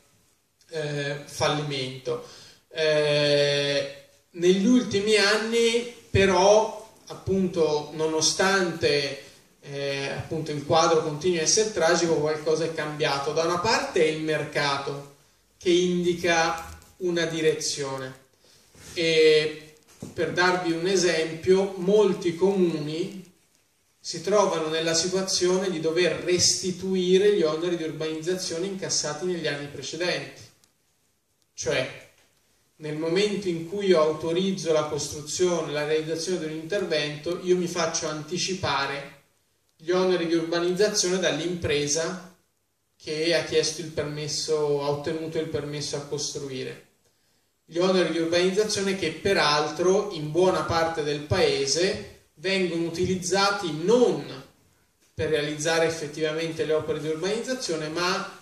eh, fallimento. Eh, negli ultimi anni però appunto nonostante eh, appunto il quadro continui a essere tragico qualcosa è cambiato. Da una parte è il mercato che indica una direzione. E per darvi un esempio molti comuni si trovano nella situazione di dover restituire gli oneri di urbanizzazione incassati negli anni precedenti. Cioè nel momento in cui io autorizzo la costruzione, la realizzazione di un intervento, io mi faccio anticipare gli oneri di urbanizzazione dall'impresa che ha chiesto il permesso, ha ottenuto il permesso a costruire. Gli oneri di urbanizzazione che peraltro in buona parte del paese vengono utilizzati non per realizzare effettivamente le opere di urbanizzazione, ma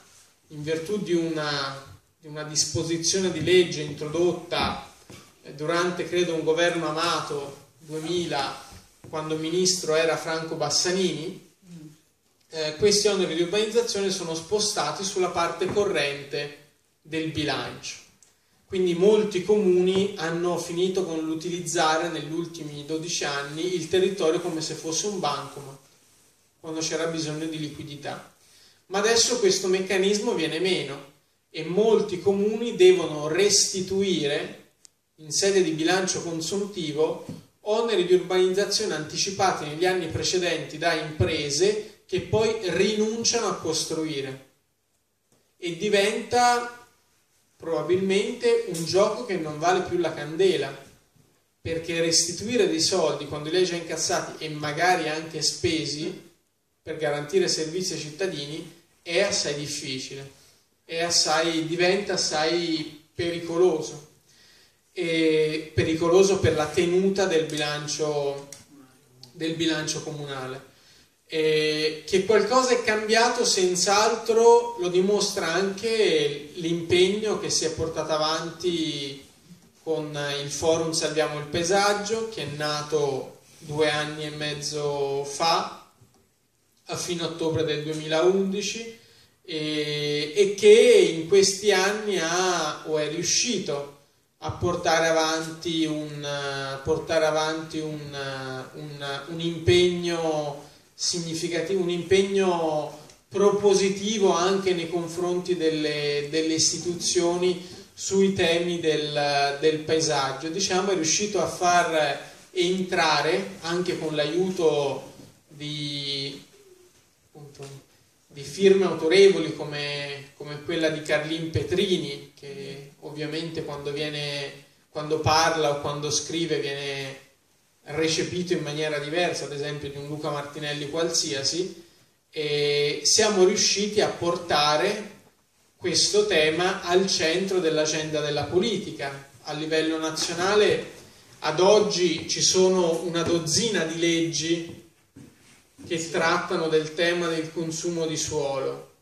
in virtù di una, di una disposizione di legge introdotta durante, credo, un governo amato 2000 quando ministro era Franco Bassanini, eh, questi oneri di urbanizzazione sono spostati sulla parte corrente del bilancio. Quindi molti comuni hanno finito con l'utilizzare negli ultimi 12 anni il territorio come se fosse un bancomat, quando c'era bisogno di liquidità. Ma adesso questo meccanismo viene meno e molti comuni devono restituire in sede di bilancio consuntivo oneri di urbanizzazione anticipati negli anni precedenti da imprese che poi rinunciano a costruire. E diventa probabilmente un gioco che non vale più la candela perché restituire dei soldi quando li hai già incassati e magari anche spesi per garantire servizi ai cittadini è assai difficile, assai, diventa assai pericoloso e pericoloso per la tenuta del bilancio, del bilancio comunale. E che qualcosa è cambiato senz'altro lo dimostra anche l'impegno che si è portato avanti con il forum Salviamo il Paesaggio che è nato due anni e mezzo fa a fine ottobre del 2011 e, e che in questi anni ha o è riuscito a portare avanti un, portare avanti un, un, un impegno significativo, un impegno propositivo anche nei confronti delle, delle istituzioni sui temi del, del, paesaggio. Diciamo è riuscito a far entrare anche con l'aiuto di, di firme autorevoli come, come, quella di Carlin Petrini, che ovviamente quando, viene, quando parla o quando scrive viene recepito in maniera diversa, ad esempio di un Luca Martinelli qualsiasi, e siamo riusciti a portare questo tema al centro dell'agenda della politica. A livello nazionale ad oggi ci sono una dozzina di leggi che trattano del tema del consumo di suolo,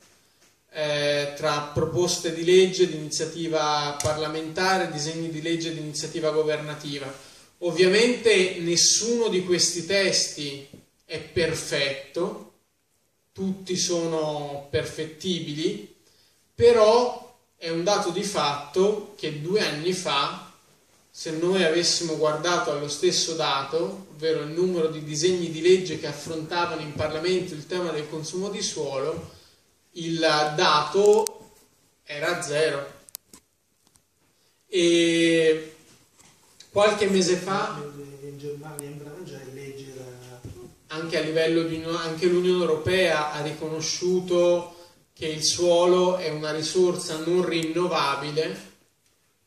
eh, tra proposte di legge di iniziativa parlamentare, disegni di legge di iniziativa governativa. Ovviamente nessuno di questi testi è perfetto, tutti sono perfettibili, però è un dato di fatto che due anni fa se noi avessimo guardato allo stesso dato, ovvero il numero di disegni di legge che affrontavano in Parlamento il tema del consumo di suolo, il dato era zero. E qualche mese fa anche a livello di anche l'Unione Europea ha riconosciuto che il suolo è una risorsa non rinnovabile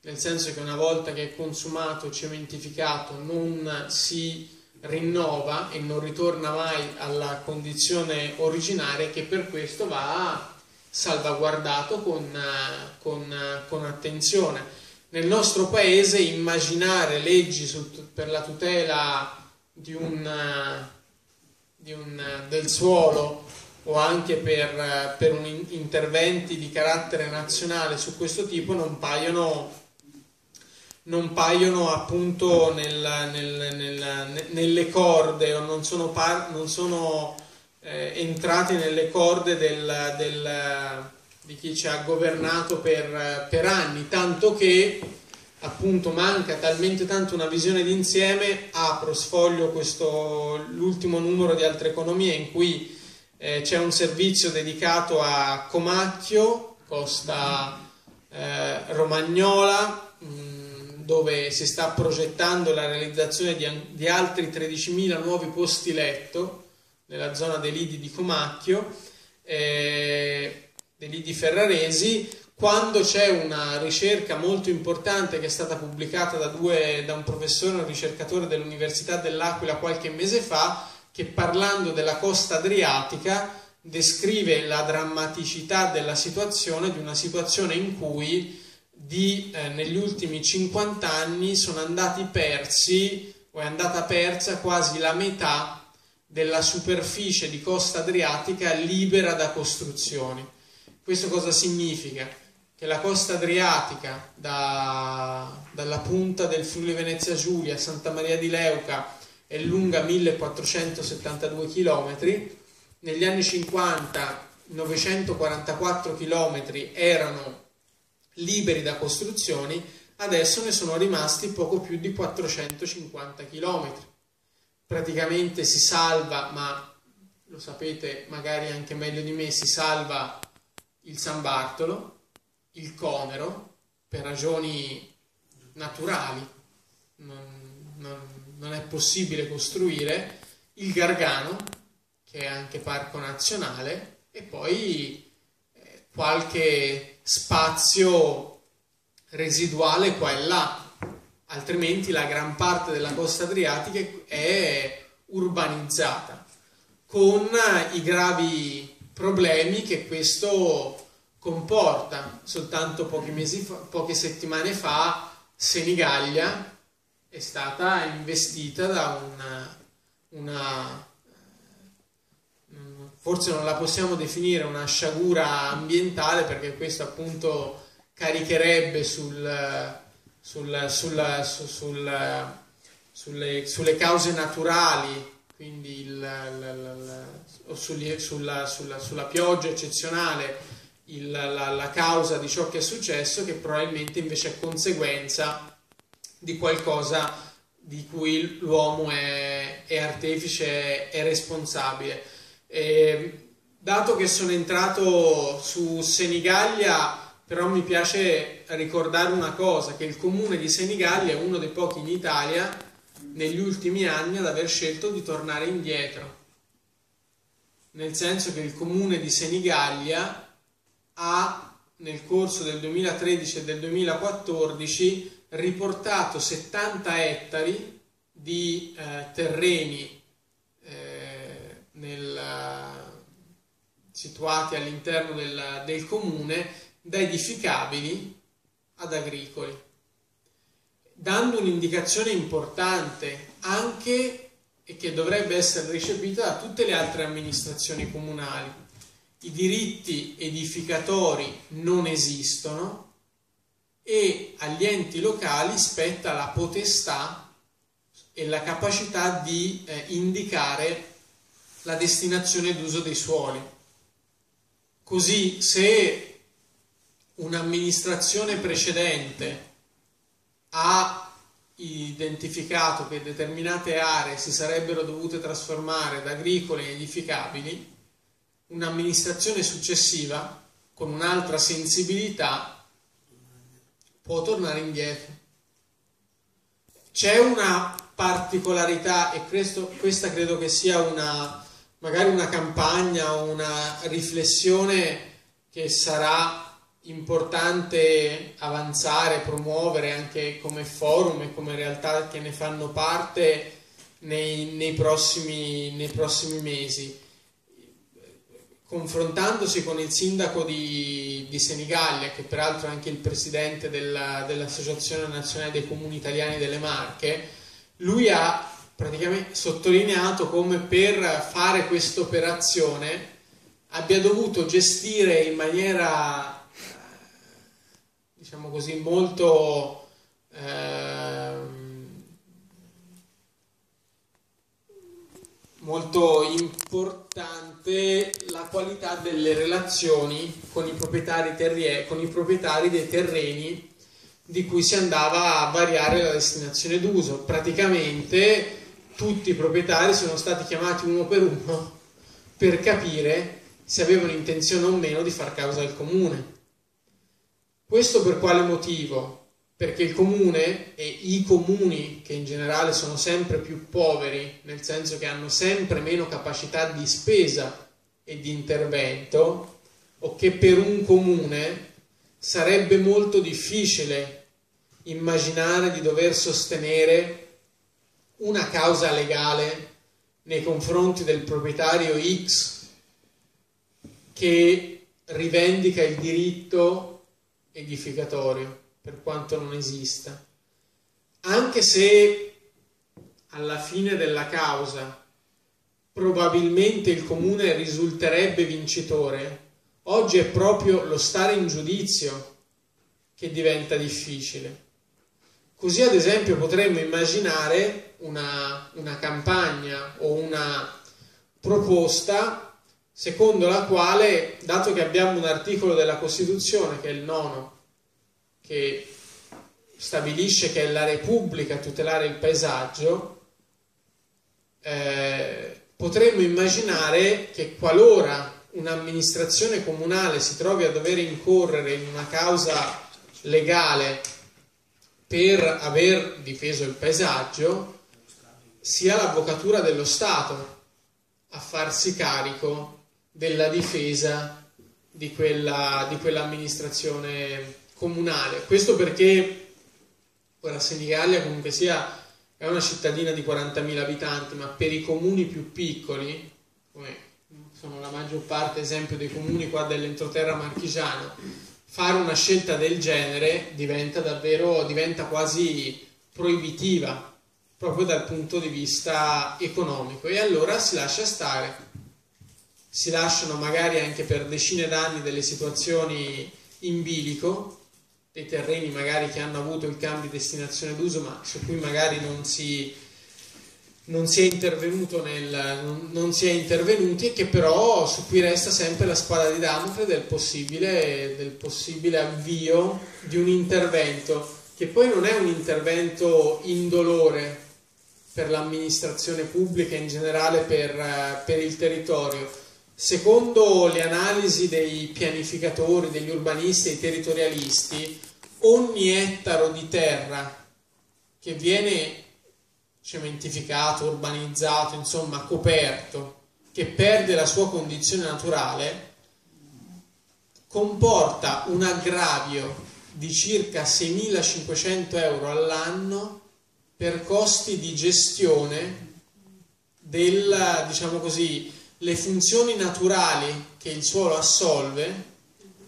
nel senso che una volta che è consumato, cementificato, non si rinnova e non ritorna mai alla condizione originaria che per questo va salvaguardato con, con, con attenzione. Nel nostro paese immaginare leggi su, per la tutela di un, di un, del suolo o anche per, per interventi di carattere nazionale su questo tipo non paiono non paiono appunto nel, nel, nel, nelle corde o non sono, par- non sono eh, entrati nelle corde del, del, di chi ci ha governato per, per, anni, tanto che appunto manca talmente tanto una visione d'insieme, apro, sfoglio questo, l'ultimo numero di altre economie in cui eh, c'è un servizio dedicato a Comacchio, Costa eh, Romagnola, mh, mm, dove si sta progettando la realizzazione di, di altri 13.000 nuovi posti letto nella zona dei lidi di Comacchio, eh, dei lidi ferraresi, quando c'è una ricerca molto importante che è stata pubblicata da, due, da un professore, un ricercatore dell'Università dell'Aquila qualche mese fa, che parlando della costa adriatica descrive la drammaticità della situazione, di una situazione in cui di, eh, negli ultimi 50 anni sono andati persi o è andata persa quasi la metà della superficie di costa adriatica libera da costruzioni. Questo cosa significa? Che la costa adriatica da, dalla punta del Friuli Venezia Giulia a Santa Maria di Leuca è lunga 1472 km, negli anni 50 944 km erano liberi da costruzioni, adesso ne sono rimasti poco più di 450 km. Praticamente si salva, ma lo sapete magari anche meglio di me, si salva il San Bartolo, il Conero, per ragioni naturali, non, non, non è possibile costruire, il Gargano, che è anche parco nazionale, e poi eh, qualche spazio residuale qua e là, altrimenti la gran parte della costa adriatica è urbanizzata, con i gravi problemi che questo comporta. Soltanto pochi mesi fa, poche settimane fa Senigallia è stata investita da una, una forse non la possiamo definire una sciagura ambientale perché questo appunto caricherebbe sul, sul, sul, sulle, sulle, cause naturali, quindi il, il, il, sugli, sulla, sulla, sulla, pioggia eccezionale, la, la causa di ciò che è successo, che probabilmente invece è conseguenza di qualcosa di cui l'uomo è, è artefice, è responsabile. E, dato che sono entrato su Senigallia, però mi piace ricordare una cosa, che il comune di Senigallia è uno dei pochi in Italia negli ultimi anni ad aver scelto di tornare indietro. Nel senso che il comune di Senigallia ha nel corso del 2013 e del 2014 riportato 70 ettari di eh, terreni nel, situati all'interno del, del comune da edificabili ad agricoli, dando un'indicazione importante anche e che dovrebbe essere recepita da tutte le altre amministrazioni comunali. I diritti edificatori non esistono e agli enti locali spetta la potestà e la capacità di eh, indicare la destinazione d'uso dei suoli. Così se un'amministrazione precedente ha identificato che determinate aree si sarebbero dovute trasformare da agricole in edificabili, un'amministrazione successiva con un'altra sensibilità può tornare indietro. C'è una particolarità e questo, questa credo che sia una, magari una campagna una riflessione che sarà importante avanzare, promuovere anche come forum e come realtà che ne fanno parte nei, nei, prossimi, nei prossimi, mesi. Confrontandosi con il sindaco di, di Senigallia, che peraltro è anche il presidente della, dell'Associazione Nazionale dei Comuni Italiani delle Marche, lui ha praticamente sottolineato come per fare questa operazione abbia dovuto gestire in maniera diciamo così molto eh, molto importante la qualità delle relazioni con i proprietari, terrie, con i proprietari dei terreni di cui si andava a variare la destinazione d'uso. Praticamente tutti i proprietari sono stati chiamati uno per uno per capire se avevano intenzione o meno di far causa al comune. Questo per quale motivo? Perché il comune e i comuni, che in generale sono sempre più poveri, nel senso che hanno sempre meno capacità di spesa e di intervento, o che per un comune sarebbe molto difficile immaginare di dover sostenere una causa legale nei confronti del proprietario X che rivendica il diritto edificatorio, per quanto non esista. Anche se alla fine della causa probabilmente il comune risulterebbe vincitore, oggi è proprio lo stare in giudizio che diventa difficile. Così ad esempio potremmo immaginare una, una campagna o una proposta secondo la quale, dato che abbiamo un articolo della Costituzione, che è il nono, che stabilisce che è la Repubblica a tutelare il paesaggio, eh, potremmo immaginare che qualora un'amministrazione comunale si trovi a dover incorrere in una causa legale per aver difeso il paesaggio, sia l'avvocatura dello Stato a farsi carico della difesa di, quella, di quell'amministrazione comunale. Questo perché ora Senigallia comunque sia è una cittadina di 40.000 abitanti, ma per i comuni più piccoli, come sono la maggior parte, esempio, dei comuni qua dell'entroterra marchigiano, fare una scelta del genere diventa davvero, diventa quasi proibitiva, proprio dal punto di vista economico. E allora si lascia stare, si lasciano magari anche per decine d'anni delle situazioni in bilico, dei terreni magari che hanno avuto il cambio di destinazione d'uso ma su cui magari non si, non si è intervenuto nel, non, non, si è intervenuti e che però su cui resta sempre la spada di Damocle del possibile, del possibile avvio di un intervento che poi non è un intervento indolore per l'amministrazione pubblica in generale per, per il territorio. Secondo le analisi dei pianificatori, degli urbanisti e dei territorialisti, ogni ettaro di terra che viene cementificato, urbanizzato, insomma coperto, che perde la sua condizione naturale, comporta un aggravio di circa 6.500 euro all'anno per costi di gestione del, diciamo così, le funzioni naturali che il suolo assolve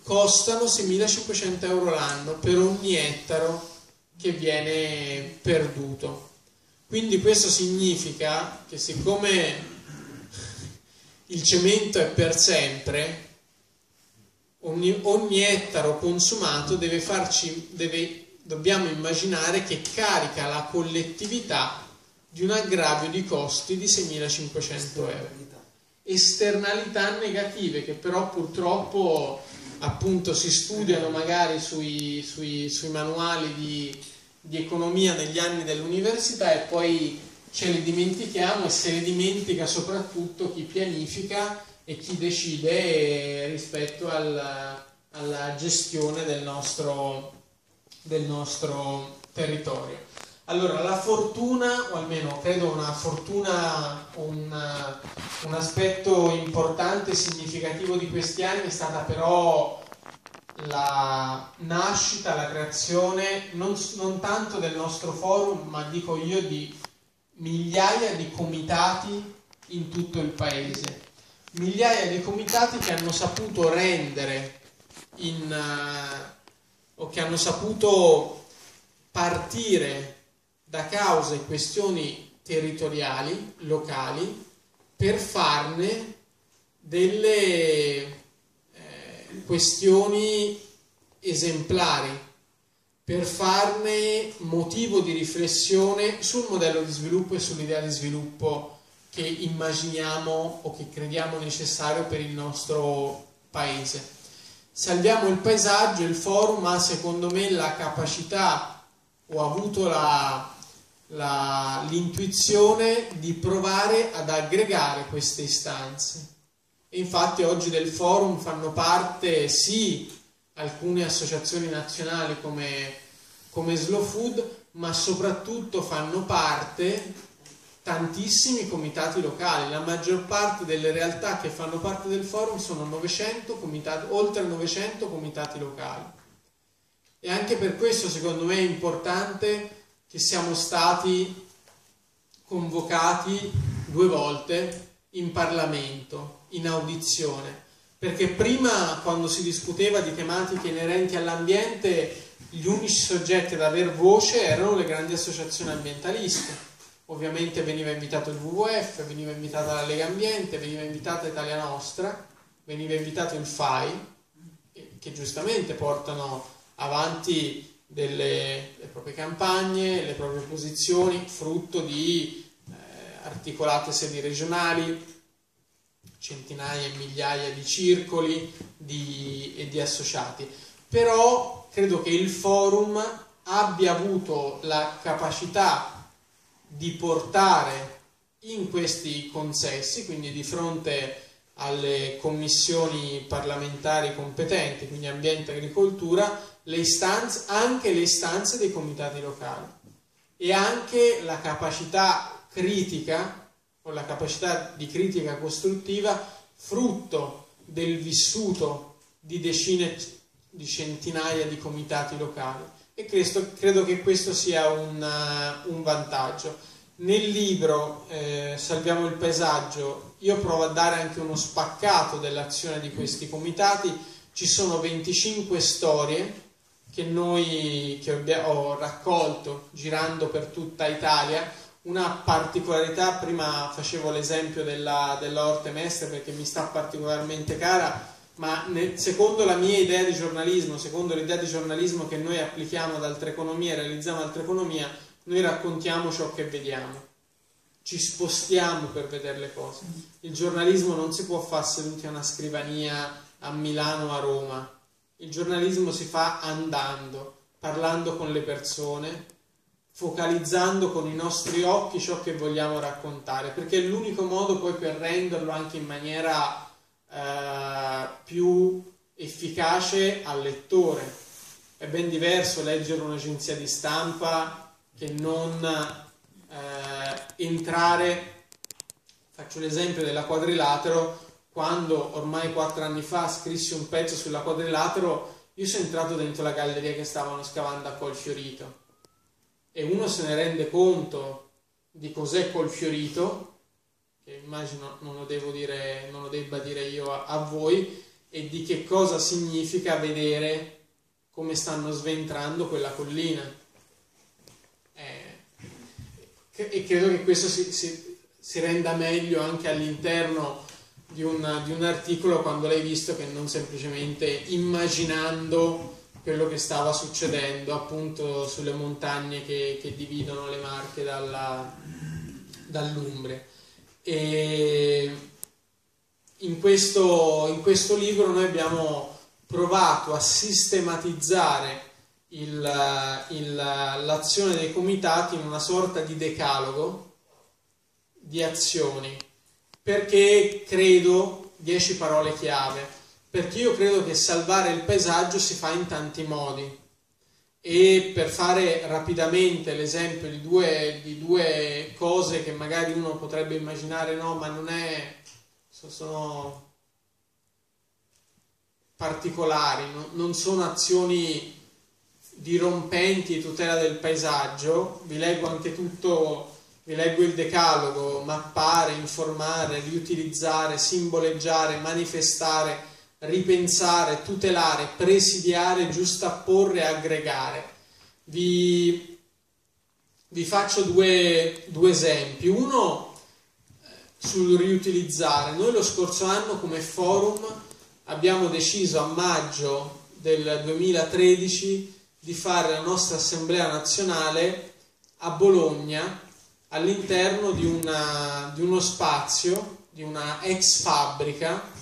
costano 6.500 euro l'anno per ogni ettaro che viene perduto. Quindi questo significa che siccome il cemento è per sempre, ogni, ogni ettaro consumato deve farci, deve, dobbiamo immaginare che carica la collettività di un aggravio di costi di 6.500 euro. Esternalità negative che però purtroppo appunto si studiano magari sui, sui, sui manuali di, di, economia negli anni dell'università e poi ce le dimentichiamo e se le dimentica soprattutto chi pianifica e chi decide rispetto al, alla gestione del nostro, del nostro territorio. Allora, la fortuna, o almeno credo una fortuna, un, un aspetto importante e significativo di questi anni è stata però la nascita, la creazione non, non, tanto del nostro forum, ma dico io di migliaia di comitati in tutto il paese. Migliaia di comitati che hanno saputo rendere in, o che hanno saputo partire da cause e questioni territoriali, locali, per farne delle eh, questioni esemplari, per farne motivo di riflessione sul modello di sviluppo e sull'idea di sviluppo che immaginiamo o che crediamo necessario per il nostro paese. Salviamo il paesaggio, il forum ha secondo me la capacità o ha avuto l'intuizione di provare ad aggregare queste istanze. E infatti oggi del forum fanno parte sì alcune associazioni nazionali come, come Slow Food, ma soprattutto fanno parte tantissimi comitati locali. La maggior parte delle realtà che fanno parte del forum sono 900 comitati, oltre 900 comitati locali. E anche per questo secondo me è importante che siamo stati convocati due volte in Parlamento, in audizione, perché prima quando si discuteva di tematiche inerenti all'ambiente gli unici soggetti ad aver voce erano le grandi associazioni ambientaliste. Ovviamente veniva invitato il WWF, veniva invitata la Lega Ambiente, veniva invitata Italia Nostra, veniva invitato il FAI, che giustamente portano avanti delle, le proprie campagne, le proprie posizioni, frutto di eh, articolate sedi regionali, centinaia e migliaia di circoli di, e di associati. Però credo che il forum abbia avuto la capacità di portare in questi consessi, quindi di fronte alle commissioni parlamentari competenti, quindi ambiente e agricoltura, le istanze, anche le istanze dei comitati locali. E anche la capacità critica o la capacità di critica costruttiva frutto del vissuto di decine di centinaia di comitati locali e questo, credo che questo sia un, uh, un vantaggio. Nel libro eh, Salviamo il paesaggio io provo a dare anche uno spaccato dell'azione di questi comitati, ci sono 25 storie che noi che ho raccolto girando per tutta Italia, una particolarità, prima facevo l'esempio della, della Orte Mestre perché mi sta particolarmente cara, ma nel, secondo la mia idea di giornalismo, secondo l'idea di giornalismo che noi applichiamo ad altre economie, realizziamo altre economie, noi raccontiamo ciò che vediamo, ci spostiamo per vedere le cose. Il giornalismo non si può fare seduti a una scrivania a Milano o a Roma, il giornalismo si fa andando, parlando con le persone, focalizzando con i nostri occhi ciò che vogliamo raccontare, perché è l'unico modo poi per renderlo anche in maniera eh, più efficace al lettore. È ben diverso leggere un'agenzia di stampa che non eh, entrare, faccio l'esempio della quadrilatero, quando ormai quattro anni fa scrissi un pezzo sulla quadrilatero, io sono entrato dentro la galleria che stavano scavando a Colfiorito e uno se ne rende conto di cos'è Colfiorito che immagino non lo, devo dire, non lo debba dire io a, a voi, e di che cosa significa vedere come stanno sventrando quella collina. Eh, e credo che questo si, si, si, renda meglio anche all'interno di un, di un articolo quando l'hai visto che non semplicemente immaginando quello che stava succedendo appunto sulle montagne che, che dividono le Marche dalla, dall'Umbria. E in questo, in questo libro noi abbiamo provato a sistematizzare l'azione dei comitati in una sorta di decalogo di azioni, perché credo, dieci parole chiave, perché io credo che salvare il paesaggio si fa in tanti modi e per fare rapidamente l'esempio di due, di due, cose che magari uno potrebbe immaginare no ma non è sono particolari no? non sono azioni dirompenti e tutela del paesaggio vi leggo anche tutto vi leggo il decalogo mappare, informare, riutilizzare simboleggiare, manifestare ripensare, tutelare, presidiare, giustapporre, aggregare. Vi, vi faccio due, due, esempi. Uno eh, sul riutilizzare. Noi lo scorso anno come forum abbiamo deciso a maggio del 2013 di fare la nostra assemblea nazionale a Bologna all'interno di, di uno spazio, di una ex fabbrica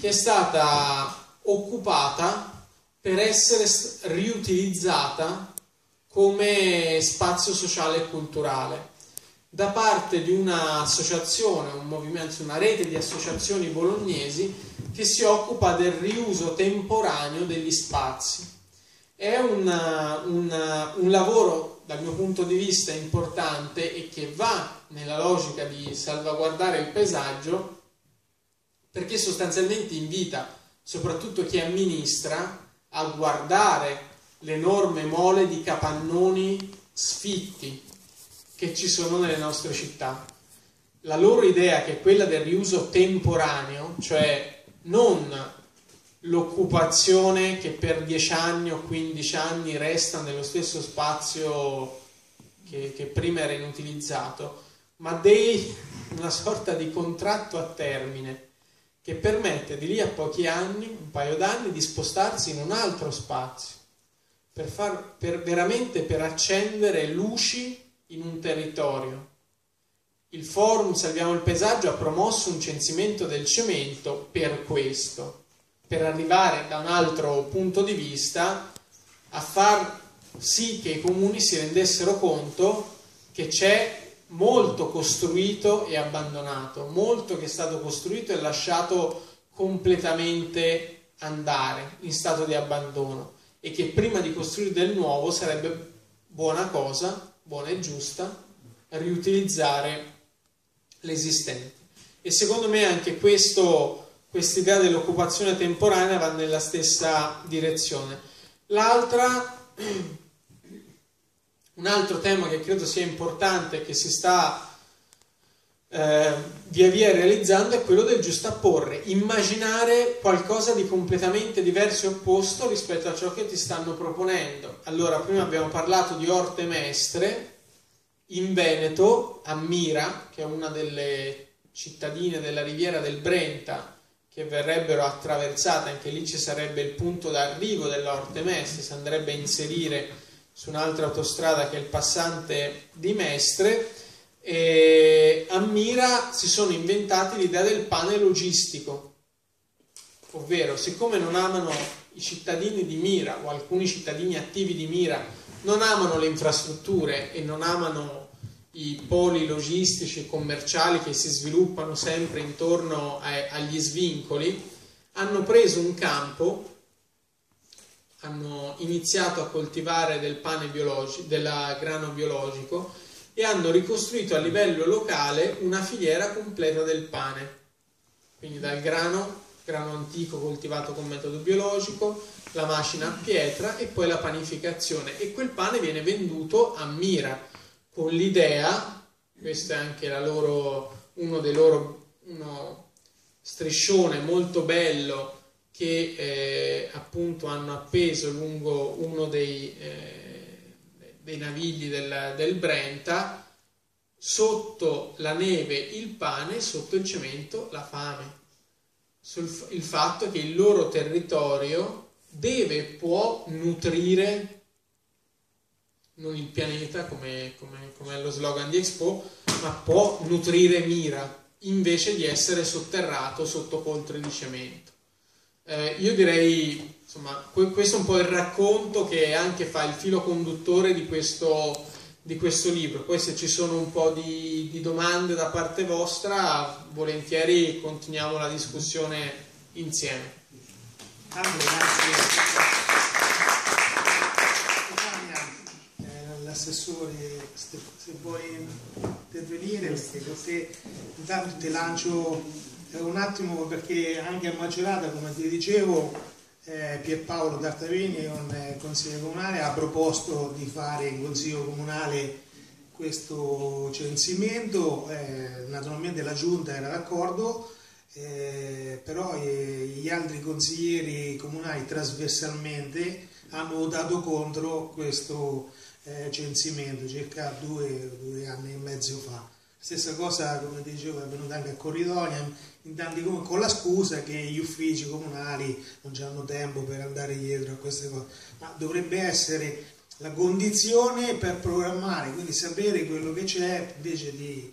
che è stata occupata per essere riutilizzata come spazio sociale e culturale da parte di un'associazione, un movimento, una rete di associazioni bolognesi che si occupa del riuso temporaneo degli spazi. È una, una, un lavoro dal mio punto di vista importante e che va nella logica di salvaguardare il paesaggio perché sostanzialmente invita soprattutto chi amministra a guardare l'enorme mole di capannoni sfitti che ci sono nelle nostre città. La loro idea, che è quella del riuso temporaneo, cioè non l'occupazione che per 10 anni o 15 anni resta nello stesso spazio che, che prima era inutilizzato, ma dei, una sorta di contratto a termine che permette di lì a pochi anni, un paio d'anni, di spostarsi in un altro spazio, per, far, per veramente per accendere luci in un territorio. Il forum Salviamo il Paesaggio ha promosso un censimento del cemento per questo, per arrivare da un altro punto di vista a far sì che i comuni si rendessero conto che c'è molto costruito e abbandonato, molto che è stato costruito e lasciato completamente andare in stato di abbandono e che prima di costruire del nuovo sarebbe buona cosa, buona e giusta, riutilizzare l'esistente. E secondo me anche questo, quest'idea dell'occupazione temporanea va nella stessa direzione. L'altra [clears throat] un altro tema che credo sia importante e che si sta eh, via via realizzando è quello del giustapporre, immaginare qualcosa di completamente diverso e opposto rispetto a ciò che ti stanno proponendo. Allora, prima abbiamo parlato di Orte Mestre, in Veneto, a Mira, che è una delle cittadine della riviera del Brenta, che verrebbero attraversate, anche lì ci sarebbe il punto d'arrivo della Orte Mestre, si andrebbe a inserire su un'altra autostrada che è il passante di Mestre e a Mira si sono inventati l'idea del pane logistico, ovvero siccome non amano i cittadini di Mira o alcuni cittadini attivi di Mira non amano le infrastrutture e non amano i poli logistici e commerciali che si sviluppano sempre intorno agli svincoli, hanno preso un campo hanno iniziato a coltivare del pane biologico, del grano biologico e hanno ricostruito a livello locale una filiera completa del pane. Quindi dal grano, grano antico coltivato con metodo biologico, la macina a pietra e poi la panificazione. E quel pane viene venduto a mira con l'idea, questo è anche loro, uno dei loro uno striscione molto bello che eh, appunto hanno appeso lungo uno dei, eh, dei navigli del, del, Brenta, sotto la neve il pane, sotto il cemento la fame. Sul, il fatto che il loro territorio deve può nutrire non il pianeta come, come, come è lo slogan di Expo, ma può nutrire Mira invece di essere sotterrato sotto coltre di cemento. Eh, io direi, insomma, questo è un po' il racconto che anche fa il filo conduttore di questo, di questo libro. Poi se ci sono un po' di, di domande da parte vostra, volentieri continuiamo la discussione insieme. grazie. L'assessore, se vuoi intervenire, perché con te intanto ti lancio un attimo perché anche a Macerata, come ti dicevo, eh, Pierpaolo Tartavini, un eh, consigliere comunale, ha proposto di fare in consiglio comunale questo censimento, eh, naturalmente la giunta era d'accordo, eh, però eh, gli altri consiglieri comunali trasversalmente hanno votato contro questo eh, censimento circa due, due anni e mezzo fa. Stessa cosa, come dicevo, è avvenuta anche a Corridonia, in tanti comuni, con la scusa che gli uffici comunali non hanno tempo per andare dietro a queste cose, ma dovrebbe essere la condizione per programmare, quindi sapere quello che c'è invece di...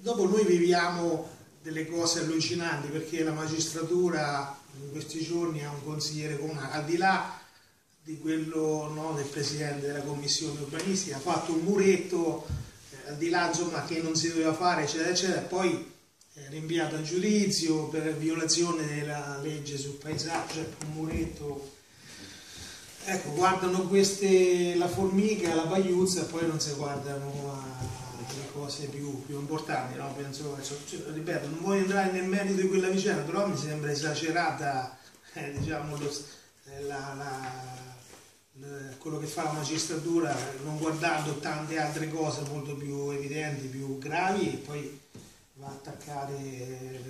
Dopo noi viviamo delle cose allucinanti perché la magistratura in questi giorni ha un consigliere comunale, al di là di quello no, del presidente della commissione urbanistica, ha fatto un muretto al di là insomma, che non si doveva fare eccetera eccetera poi è rinviato a giudizio per violazione della legge sul paesaggio ecco un muretto ecco guardano queste la formica la pagliuzza e poi non si guardano le cose più, più importanti no? Penso, cioè, ripeto non voglio entrare nel merito di quella vicenda però mi sembra esagerata eh, diciamo lo, la, la quello che fa la magistratura non guardando tante altre cose molto più evidenti, più gravi e poi va a attaccare eh,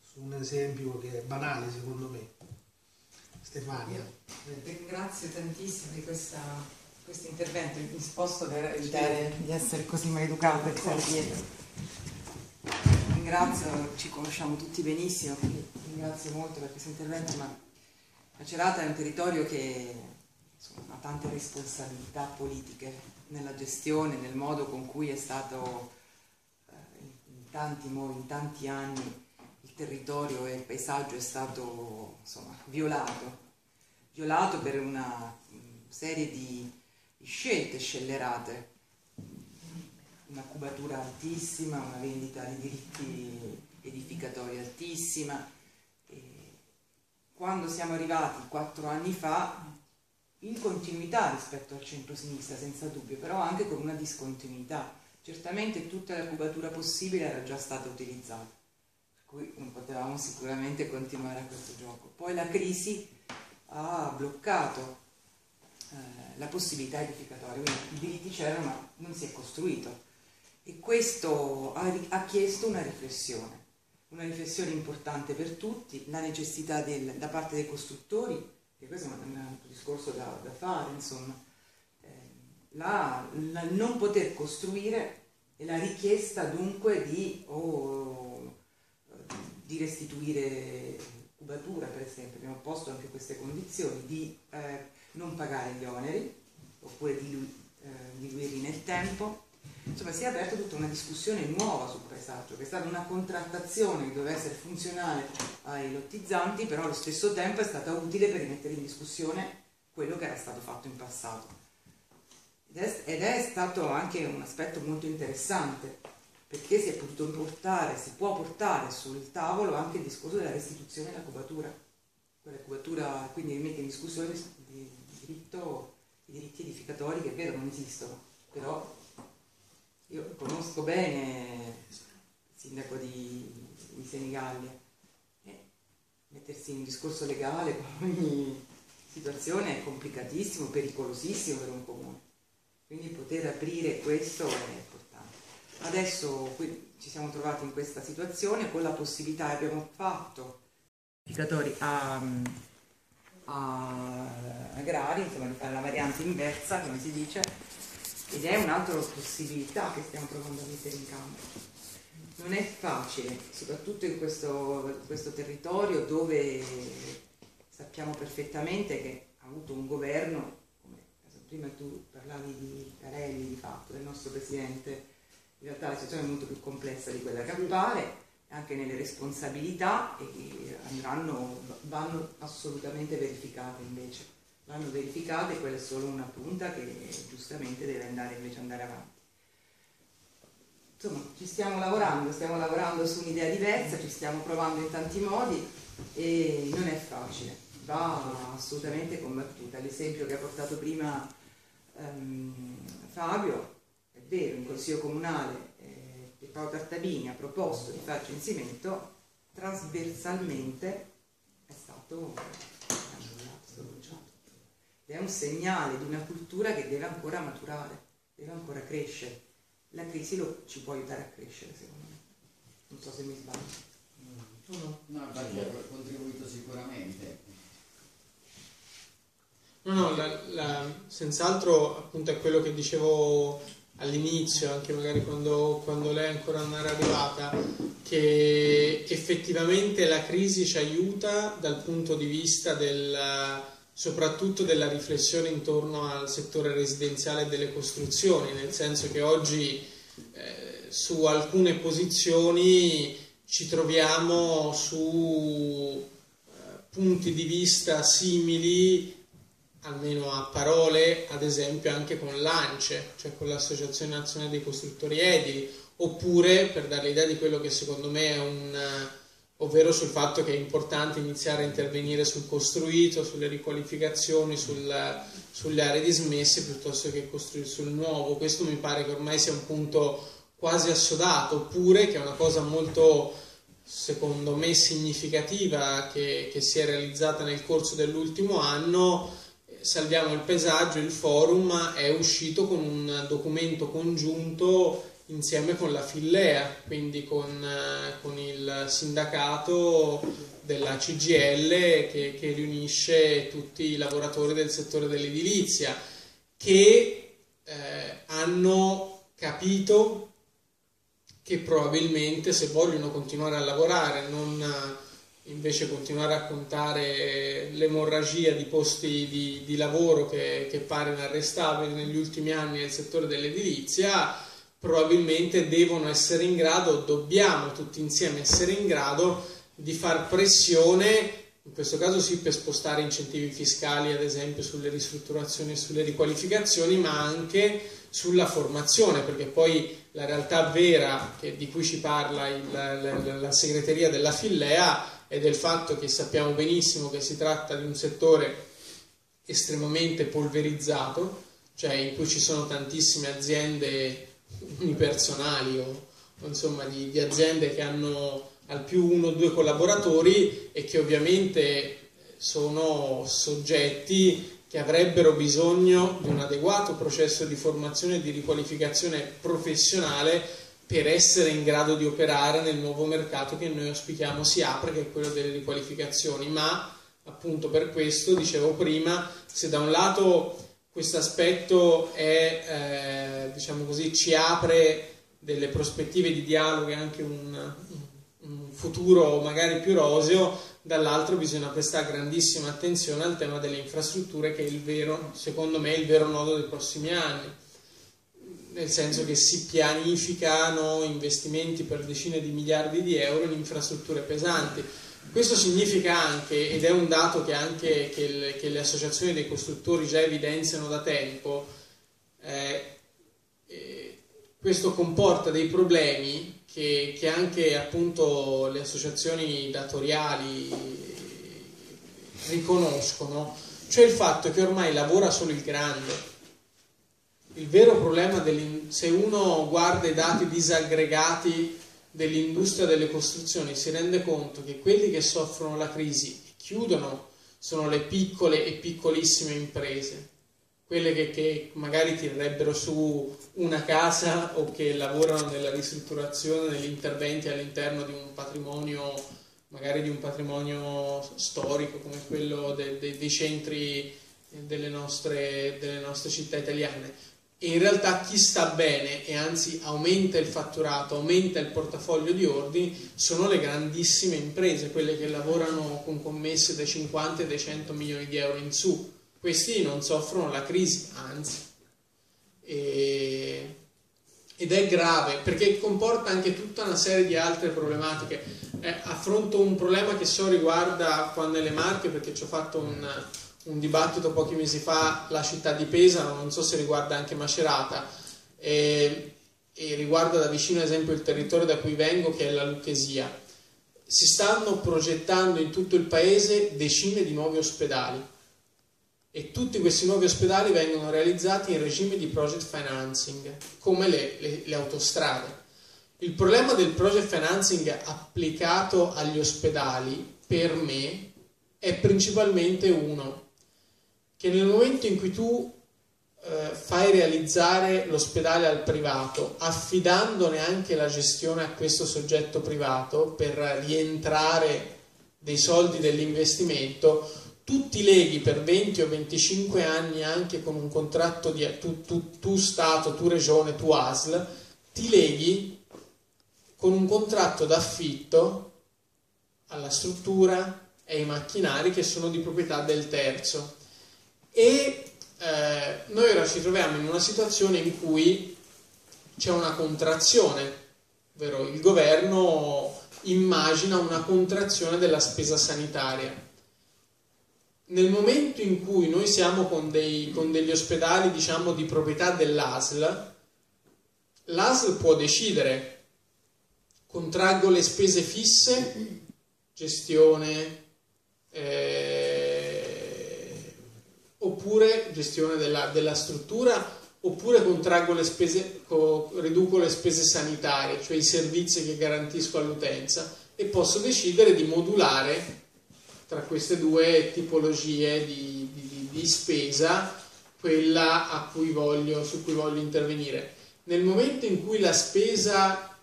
su un esempio che è banale secondo me. Stefania. Ringrazio tantissimo di questa, questo intervento, mi sposto per evitare di essere così maleducato e stare dietro. Ringrazio, ci conosciamo tutti benissimo, quindi ringrazio molto per questo intervento, ma Macerata è un territorio che insomma, tante responsabilità politiche nella gestione, nel modo con cui è stato eh, in, tanti, in tanti anni il territorio e il paesaggio è stato insomma, violato, violato per una serie di, di scelte scellerate, una cubatura altissima, una vendita di diritti edificatori altissima. E quando siamo arrivati quattro anni fa, in continuità rispetto al centro-sinistra, senza dubbio, però anche con una discontinuità. Certamente tutta la cubatura possibile era già stata utilizzata, per cui non potevamo sicuramente continuare a questo gioco. Poi la crisi ha bloccato eh, la possibilità edificatoria, quindi i diritti c'erano ma non si è costruito e questo ha, ha chiesto una riflessione, una riflessione importante per tutti, la necessità del, da parte dei costruttori che questo è un, un discorso da, da, fare, insomma, eh, la, la, non poter costruire e la richiesta dunque di, oh, di restituire cubatura, per esempio, abbiamo posto anche queste condizioni, di eh, non pagare gli oneri oppure di eh, nel tempo, insomma si è aperta tutta una discussione nuova sul paesaggio, che è stata una contrattazione che doveva essere funzionale ai lottizzanti, però allo stesso tempo è stata utile per rimettere in discussione quello che era stato fatto in passato. Ed è, ed è stato anche un aspetto molto interessante, perché si è potuto portare, si può portare sul tavolo anche il discorso della restituzione della cubatura. Quella cubatura quindi rimette in discussione il diritto, i diritti edificatori che è vero non esistono, però io conosco bene il sindaco di, di Senigallia. E mettersi in un discorso legale [laughs] con ogni situazione è complicatissimo, pericolosissimo per un comune. Quindi poter aprire questo è importante. Adesso ci siamo trovati in questa situazione con la possibilità, abbiamo fatto indicatori a, a agrari, insomma la variante inversa, come si dice, ed è un'altra possibilità che stiamo provando a mettere in campo. Non è facile, soprattutto in questo, questo territorio dove sappiamo perfettamente che ha avuto un governo, come prima tu parlavi di Carelli di fatto, del nostro presidente, in realtà la situazione è molto più complessa di quella che appare, anche nelle responsabilità e andranno, vanno assolutamente verificate invece vanno verificate, quella è solo una punta che giustamente deve andare invece andare avanti. Insomma, ci stiamo lavorando, stiamo lavorando su un'idea diversa, ci stiamo provando in tanti modi e non è facile, va assolutamente combattuta. L'esempio che ha portato prima um, Fabio, è vero, in Consiglio Comunale eh, Paolo Tartabini ha proposto di fare censimento, trasversalmente è stato è un segnale di una cultura che deve ancora maturare, deve ancora crescere. La crisi lo, ci può aiutare a crescere, secondo me. Non so se mi sbaglio. No, no, infatti ha contribuito sicuramente. No, no, la, la, senz'altro appunto è quello che dicevo all'inizio, anche magari quando, quando, lei ancora non era arrivata, che effettivamente la crisi ci aiuta dal punto di vista del soprattutto della riflessione intorno al settore residenziale e delle costruzioni, nel senso che oggi eh, su alcune posizioni ci troviamo su eh, punti di vista simili, almeno a parole, ad esempio anche con l'ANCE, cioè con l'Associazione Nazionale dei Costruttori Edili, oppure per dare l'idea di quello che secondo me è un ovvero sul fatto che è importante iniziare a intervenire sul costruito, sulle riqualificazioni, sul, sulle aree dismesse piuttosto che costruire sul nuovo. Questo mi pare che ormai sia un punto quasi assodato, oppure che è una cosa molto, secondo me, significativa che, che si è realizzata nel corso dell'ultimo anno, Salviamo il Paesaggio, il forum è uscito con un documento congiunto insieme con la Fillea, quindi con, eh, con il sindacato della CGL che, che, riunisce tutti i lavoratori del settore dell'edilizia che eh, hanno capito che probabilmente se vogliono continuare a lavorare, non invece continuare a contare l'emorragia di posti di, di lavoro che, che pare inarrestabile negli ultimi anni nel settore dell'edilizia, probabilmente devono essere in grado, dobbiamo tutti insieme essere in grado di far pressione, in questo caso sì per spostare incentivi fiscali ad esempio sulle ristrutturazioni e sulle riqualificazioni, ma anche sulla formazione, perché poi la realtà vera che, di cui ci parla il, la, la segreteria della Fillea è del fatto che sappiamo benissimo che si tratta di un settore estremamente polverizzato, cioè in cui ci sono tantissime aziende unipersonali o, o insomma di, di, aziende che hanno al più uno o due collaboratori e che ovviamente sono soggetti che avrebbero bisogno di un adeguato processo di formazione e di riqualificazione professionale per essere in grado di operare nel nuovo mercato che noi auspichiamo si apre, che è quello delle riqualificazioni, ma appunto per questo, dicevo prima, se da un lato questo aspetto è, eh, diciamo così, ci apre delle prospettive di dialogo e anche un, un futuro magari più roseo, dall'altro bisogna prestare grandissima attenzione al tema delle infrastrutture che è il vero, secondo me, il vero nodo dei prossimi anni, nel senso che si pianificano investimenti per decine di miliardi di euro in infrastrutture pesanti questo significa anche, ed è un dato che anche che le, che le associazioni dei costruttori già evidenziano da tempo, eh, eh, questo comporta dei problemi che, che, anche appunto le associazioni datoriali riconoscono, cioè il fatto che ormai lavora solo il grande. Il vero problema, se uno guarda i dati disaggregati dell'industria delle costruzioni si rende conto che quelli che soffrono la crisi e chiudono sono le piccole e piccolissime imprese, quelle che, che magari tirerebbero su una casa o che lavorano nella ristrutturazione, negli interventi all'interno di un patrimonio, magari di un patrimonio storico come quello de, de, dei centri delle nostre, delle nostre città italiane e in realtà chi sta bene e anzi aumenta il fatturato, aumenta il portafoglio di ordini, sono le grandissime imprese, quelle che lavorano con commesse dai 50 e dai 100 milioni di euro in su. Questi non soffrono la crisi, anzi. E... Ed è grave perché comporta anche tutta una serie di altre problematiche. Eh, affronto un problema che so riguarda qua nelle Marche perché ci ho fatto un un dibattito pochi mesi fa la città di Pesaro, non so se riguarda anche Macerata, e, e riguarda da vicino ad esempio il territorio da cui vengo che è la Lucchesia. Si stanno progettando in tutto il paese decine di nuovi ospedali e tutti questi nuovi ospedali vengono realizzati in regime di project financing, come le, le, le autostrade. Il problema del project financing applicato agli ospedali, per me, è principalmente uno, che nel momento in cui tu eh, fai realizzare l'ospedale al privato, affidandone anche la gestione a questo soggetto privato per rientrare dei soldi dell'investimento, tu ti leghi per 20 o 25 anni anche con un contratto di tu, tu, tu Stato, tu Regione, tu ASL, ti leghi con un contratto d'affitto alla struttura e ai macchinari che sono di proprietà del terzo e eh, noi ora ci troviamo in una situazione in cui c'è una contrazione, ovvero il governo immagina una contrazione della spesa sanitaria. Nel momento in cui noi siamo con, dei, con degli ospedali diciamo, di proprietà dell'ASL, l'ASL può decidere contraggo le spese fisse, gestione, eh, oppure gestione della, della struttura, oppure contraggo le spese, riduco le spese sanitarie, cioè i servizi che garantisco all'utenza e posso decidere di modulare tra queste due tipologie di, di, di di spesa quella cui voglio, su cui voglio intervenire. Nel momento in cui la spesa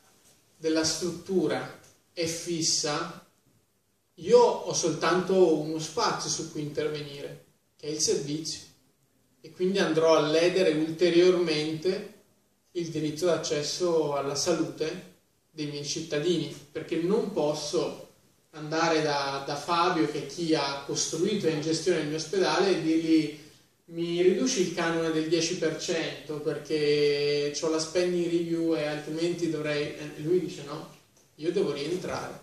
della struttura è fissa, io ho soltanto uno spazio su cui intervenire, è il servizio, e quindi andrò a ledere ulteriormente il diritto d'accesso alla salute dei miei cittadini, perché non posso andare da, da Fabio, che è chi ha costruito e in gestione il mio ospedale, e dirgli mi riduci il canone del 10% perché ho la spending review e altrimenti dovrei... E lui dice no, io devo rientrare.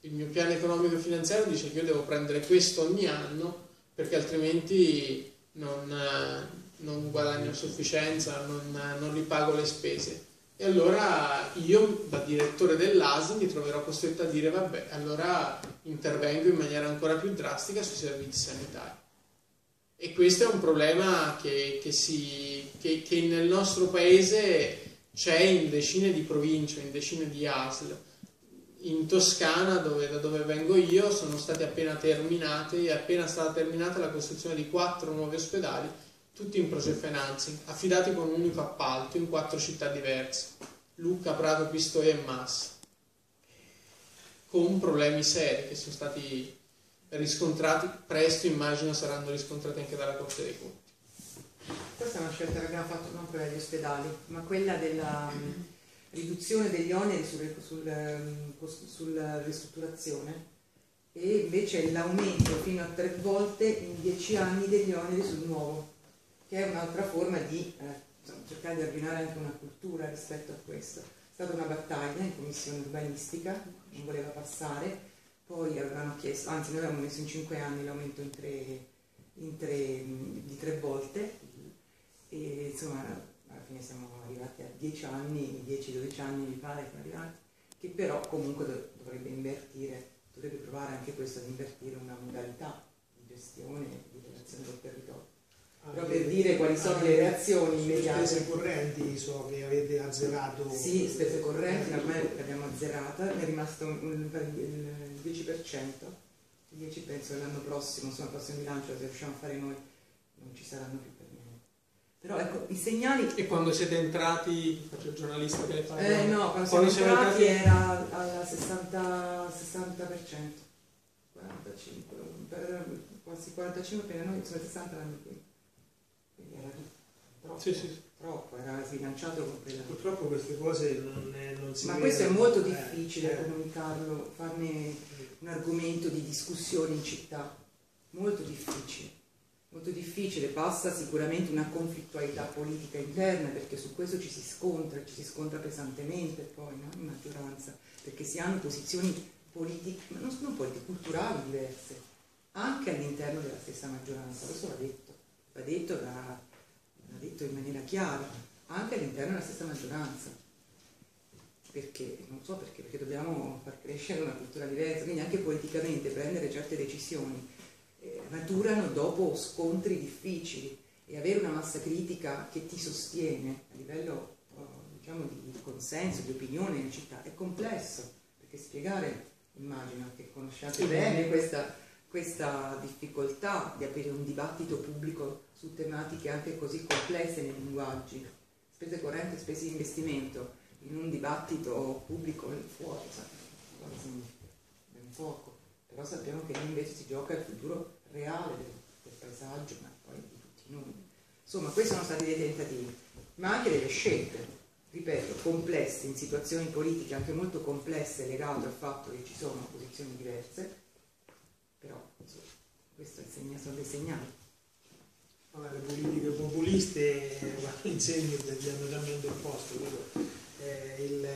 Il mio piano economico e finanziario dice che io devo prendere questo ogni anno perché altrimenti non, non guadagno a sufficienza, non, non ripago le spese. E allora io, da direttore dell'ASI, mi troverò costretto a dire vabbè, allora intervengo in maniera ancora più drastica sui servizi sanitari. E questo è un problema che, che, si, che, che nel nostro paese c'è in decine di province, in decine di ASL. In Toscana, dove, da dove vengo io, sono state appena terminate, è appena stata terminata la costruzione di quattro nuovi ospedali, tutti in project financing, affidati con un unico appalto in quattro città diverse, Lucca, Prato, Pistoia e Massa, con problemi seri che sono stati riscontrati, presto immagino saranno riscontrati anche dalla Corte dei Conti. Questa è una scelta che abbiamo fatto non per gli ospedali, ma quella della riduzione degli oneri sul, sul, um, sulla ristrutturazione e invece l'aumento fino a tre volte in dieci anni degli oneri sul nuovo, che è un'altra forma di eh, insomma, cercare di ordinare anche una cultura rispetto a questo. È stata una battaglia in commissione urbanistica, non voleva passare, poi avevano chiesto, anzi noi avevamo messo in 5 anni l'aumento in tre, in tre, di tre volte e insomma alla fine siamo arrivati a 10 anni, 10-12 anni mi pare che arrivati, che però comunque dovrebbe invertire, dovrebbe provare anche questo ad invertire una modalità di gestione e di relazione col territorio. Però per dire quali sono le reazioni immediate. Spese correnti so che avete azzerato. Sì, spese correnti ormai l'abbiamo azzerata, è rimasto il 10%, 10 penso che l'anno prossimo, insomma il prossimo bilancio se riusciamo a fare noi non ci saranno più. Però ecco, i segnali... E quando siete entrati, faccio il giornalista che le fa... Eh no, quando, quando siamo entrati, entrati era al 60%, 60%, 45, per, quasi 45 per noi, insomma 60 l'anno qui. Quindi era troppo. Sì, sì troppo, era sbilanciato completamente. Purtroppo queste cose non, è, non si Ma questo è molto difficile eh, comunicarlo, farne un argomento di discussione in città, molto difficile. Molto difficile, passa sicuramente una conflittualità politica interna perché su questo ci si scontra, ci si scontra pesantemente poi no? in maggioranza, perché si hanno posizioni politiche, ma non sono politiche, culturali diverse, anche all'interno della stessa maggioranza, questo va detto, va detto da l'ha detto in maniera chiara, anche all'interno della stessa maggioranza. Perché, non so perché, perché dobbiamo far crescere una cultura diversa, quindi anche politicamente prendere certe decisioni eh, maturano dopo scontri difficili e avere una massa critica che ti sostiene a livello oh, diciamo, di consenso, di opinione in città è complesso, perché spiegare, immagino che conosciate bene questa, questa difficoltà di aprire un dibattito pubblico su tematiche anche così complesse nei linguaggi, spese correnti spese di investimento, in un dibattito pubblico fuori, significa? Ben poco, però sappiamo che lì invece si gioca il futuro reale del, del paesaggio, ma poi di tutti noi. Insomma, questi sono stati dei tentativi, ma anche delle scelte, ripeto, complesse, in situazioni politiche anche molto complesse legate al fatto che ci sono posizioni diverse, però insomma, questo sono dei segnali le politiche populiste vanno in segno di annullamento del posto. Eh, il,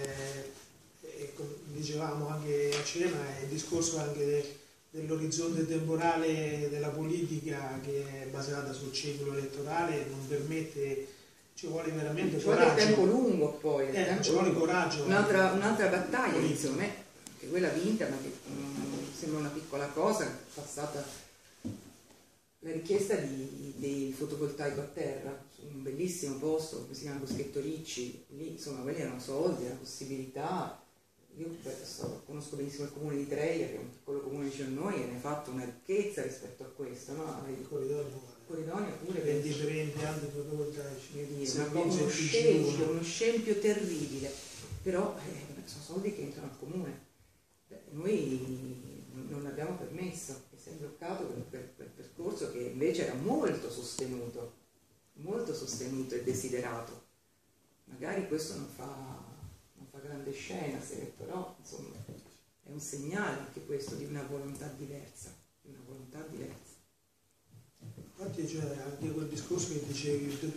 eh, dicevamo anche a Cinema, il discorso anche de, dell'orizzonte temporale della politica che è basata sul ciclo elettorale non permette ci vuole veramente ci coraggio. Ci vuole tempo lungo poi. Eh, tempo ci vuole coraggio. Un'altra, un'altra battaglia, insomma, che quella vinta, ma che um, sembra una piccola cosa, passata la richiesta di, di fotovoltaico a terra un bellissimo posto che si chiama Boschetto Ricci, lì insomma quelli erano soldi, era possibilità. Io so, conosco benissimo il comune di Treia, che è un piccolo comune vicino a noi e ne ha fatto una ricchezza rispetto a questo, no? Il uguale. Coridonia pure 20 per impianti fotovoltaici. uno PG1. scempio, uno scempio terribile, però eh, sono soldi che entrano al comune. Noi non l'abbiamo permesso e si è bloccato quel, quel- quel percorso che invece era molto sostenuto, molto sostenuto e desiderato. Magari questo non fa, fa grande scena, se- però insomma è un segnale anche questo di una volontà diversa, di una volontà diversa. Infatti cioè, anche quel discorso che dicevi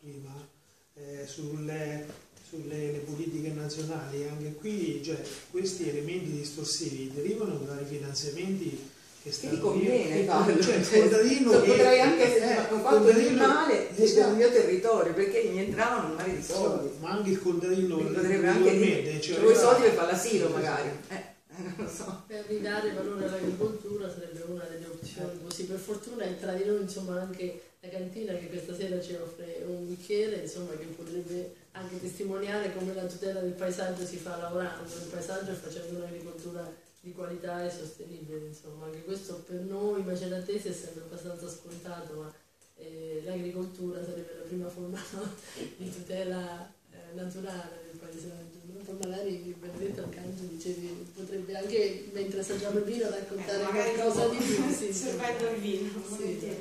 prima eh, sulle, sulle le politiche nazionali, anche qui cioè, questi elementi distorsivi derivano da vari finanziamenti che stanno ti conviene che- farlo, [laughs] cioè, il cioè, contadino lo che- potrei anche eh, ho il fatto del contadino- male del mio territorio perché mi entravano un mare di soldi. ma anche il contadino Quindi potrebbe anche dire, cioè, "C'ho i arriva- soldi per fare l'asilo magari. Eh, non lo so. Per ridare valore all'agricoltura sarebbe una delle opzioni così. Per fortuna è tra di noi insomma anche la cantina che questa sera ci offre un bicchiere insomma, che potrebbe anche testimoniare come la tutela del paesaggio si fa lavorando il paesaggio e facendo un'agricoltura di qualità e sostenibile. Insomma. Anche questo per noi maceratesi è sempre abbastanza scontato, ma eh, l'agricoltura sarebbe la prima forma [laughs] di tutela eh, naturale del paesaggio. no? Poi magari Benedetto Arcangelo dicevi, potrebbe anche mentre assaggiamo il vino raccontare qualcosa di più. Sì, [laughs] Servendo il vino, Sì.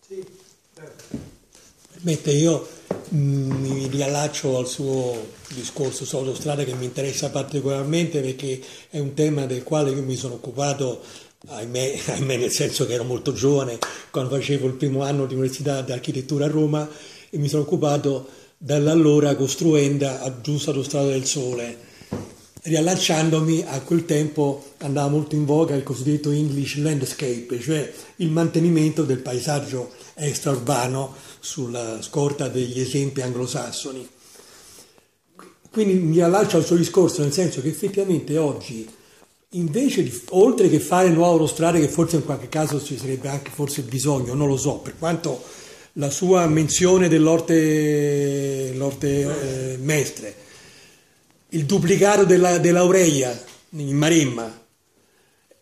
Sì, certo. Mette, io mm, mi riallaccio al suo discorso su autostrada che mi interessa particolarmente perché è un tema del quale io mi sono occupato, ahimè, [laughs] ahimè nel senso che ero molto giovane, quando facevo il primo anno di università di architettura a Roma e mi sono occupato dall'allora costruenda a giusta autostrada del sole. Riallacciandomi a quel tempo andava molto in voga il cosiddetto English landscape, cioè il mantenimento del paesaggio extraurbano sulla scorta degli esempi anglosassoni. Quindi mi allaccio al suo discorso nel senso che effettivamente oggi, invece di, oltre che fare nuove autostrade, che forse in qualche caso ci sarebbe anche forse bisogno, non lo so, per quanto la sua menzione dell'orte, l'orte eh, mestre, il duplicato della, dell'Aurelia in Maremma,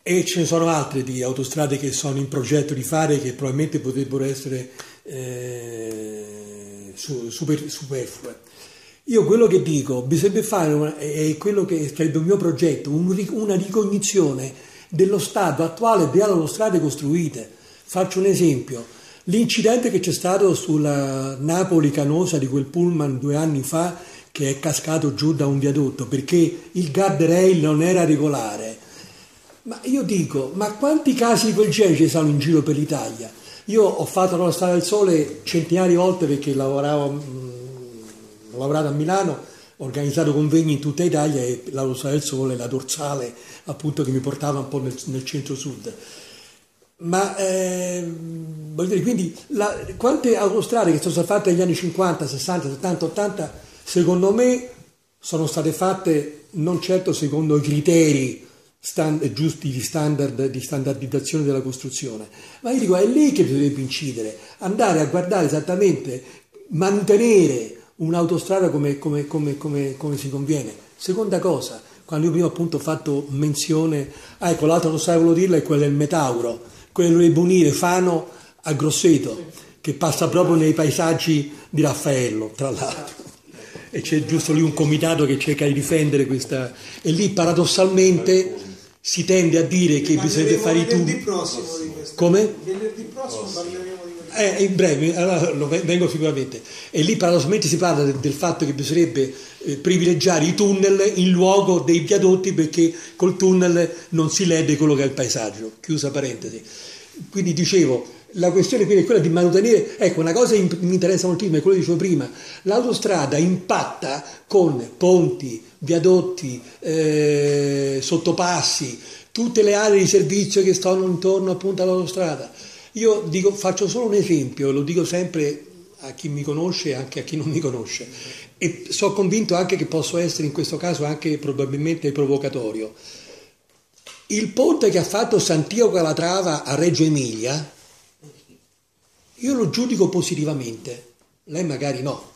e ce ne sono altre di autostrade che sono in progetto di fare che probabilmente potrebbero essere eh, su- super- superflue. Io quello che dico, bisogna fare, una- è quello che sarebbe un mio progetto, un una ricognizione dello stato attuale delle autostrade costruite. Faccio un esempio, l'incidente che c'è stato sulla Napoli-Canosa di quel pullman due anni fa che è cascato giù da un viadotto perché il guardrail non era regolare. Ma io dico, ma quanti casi di quel genere ci sono in giro per l'Italia? Io ho fatto la Strada del Sole centinaia di volte perché lavoravo, mh, ho lavorato a Milano, ho organizzato convegni in tutta Italia e la Strada del Sole la dorsale appunto che mi portava un po' nel, nel centro-sud. Ma ehm, voglio dire, quindi la- quante autostrade che sono state fatte negli anni 50, 60, 70, 80, secondo me sono state fatte non certo secondo i criteri stand- giusti di standard di standardizzazione della costruzione, ma io dico è lì che bisognerebbe incidere, andare a guardare esattamente, mantenere un'autostrada come, come- come- come- si conviene. Seconda cosa, quando io prima appunto ho fatto menzione, ah ecco l'altra autostrada che volevo dirla è quella del Metauro, quello di Bonire, Fano a Grosseto, che passa proprio nei paesaggi di Raffaello, tra l'altro. E c'è giusto lì un comitato che cerca di difendere questa... E lì paradossalmente si tende a dire che bisogna fare i venerdì tubi. prossimo di questo. Come? Venerdì prossimo parleremo di questo. Eh, in breve, allora lo ve- vengo sicuramente. E lì paradossalmente si parla de- del fatto che bisognerebbe eh, privilegiare i tunnel in luogo dei viadotti perché col tunnel non si lede quello che è il paesaggio. Chiusa parentesi. Quindi dicevo, la questione quindi è quella di mantenere, ecco, una cosa che mi interessa moltissimo è quello che dicevo prima, l'autostrada impatta con ponti, viadotti, eh, sottopassi, tutte le aree di servizio che stanno intorno appunto all'autostrada. Io dico, faccio solo un esempio, lo dico sempre a chi mi conosce e anche a chi non mi conosce e sono convinto anche che posso essere in questo caso anche probabilmente provocatorio. Il ponte che ha fatto Santiago Calatrava a Reggio Emilia, io lo giudico positivamente, lei magari no.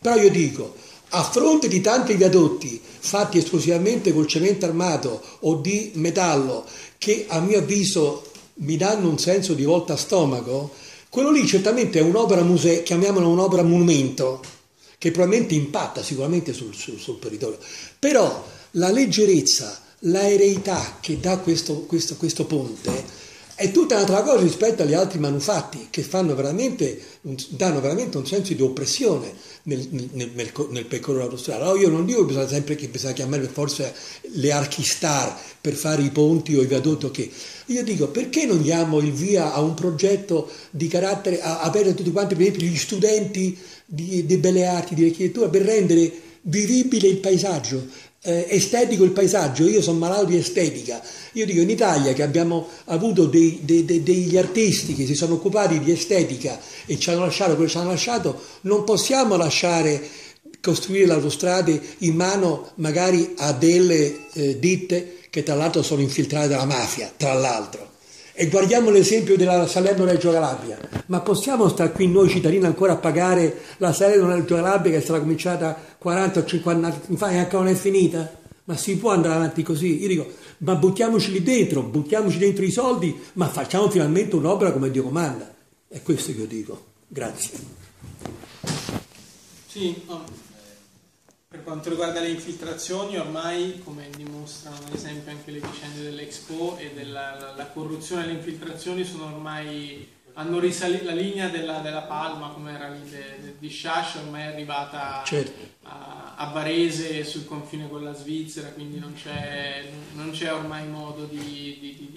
Però io dico, a fronte di tanti viadotti fatti esclusivamente col cemento armato o di metallo che a mio avviso mi danno un senso di volta a stomaco, quello lì certamente è un'opera museo, chiamiamola un'opera monumento, che probabilmente impatta sicuramente sul, sul, sul territorio. Però la leggerezza, l'aereità che dà questo, questo, questo ponte è tutta un'altra cosa rispetto agli altri manufatti che veramente, danno veramente un senso di oppressione nel, nel, nel, nel percorrere autostrada. Allora io non dico che bisogna sempre che bisogna chiamare forza le archistar per fare i ponti o i viadotti o che. Io dico perché non diamo il via a un progetto di carattere aperto a tutti quanti, per esempio gli studenti di, di belle arti, di architettura, per rendere vivibile il paesaggio, eh, estetico il paesaggio, io sono malato di estetica, io dico in Italia che abbiamo avuto dei, dei, dei, degli artisti che si sono occupati di estetica e ci hanno lasciato quello che ci hanno lasciato, non possiamo lasciare costruire le autostrade in mano magari a delle eh, ditte che tra l'altro sono infiltrate dalla mafia, tra l'altro. E guardiamo l'esempio della Salerno-Reggio Calabria, ma possiamo stare qui noi cittadini ancora a pagare la Salerno-Reggio Calabria che è stata cominciata 40 o 50 anni fa e ancora non è finita? Ma si può andare avanti così? Io dico, ma buttiamoci lì dentro, buttiamoci dentro i soldi, ma facciamo finalmente un'opera come Dio comanda. È questo che io dico. Grazie. Sì, per quanto riguarda le infiltrazioni, ormai, come dimostrano ad esempio anche le vicende dell'Expo e della la, la corruzione e le infiltrazioni, sono ormai hanno risalito la linea della, della palma, come era lì de, de, di Sciascia, ormai è arrivata certo. a, a, Varese sul confine con la Svizzera, quindi non c'è, non c'è ormai modo di, di,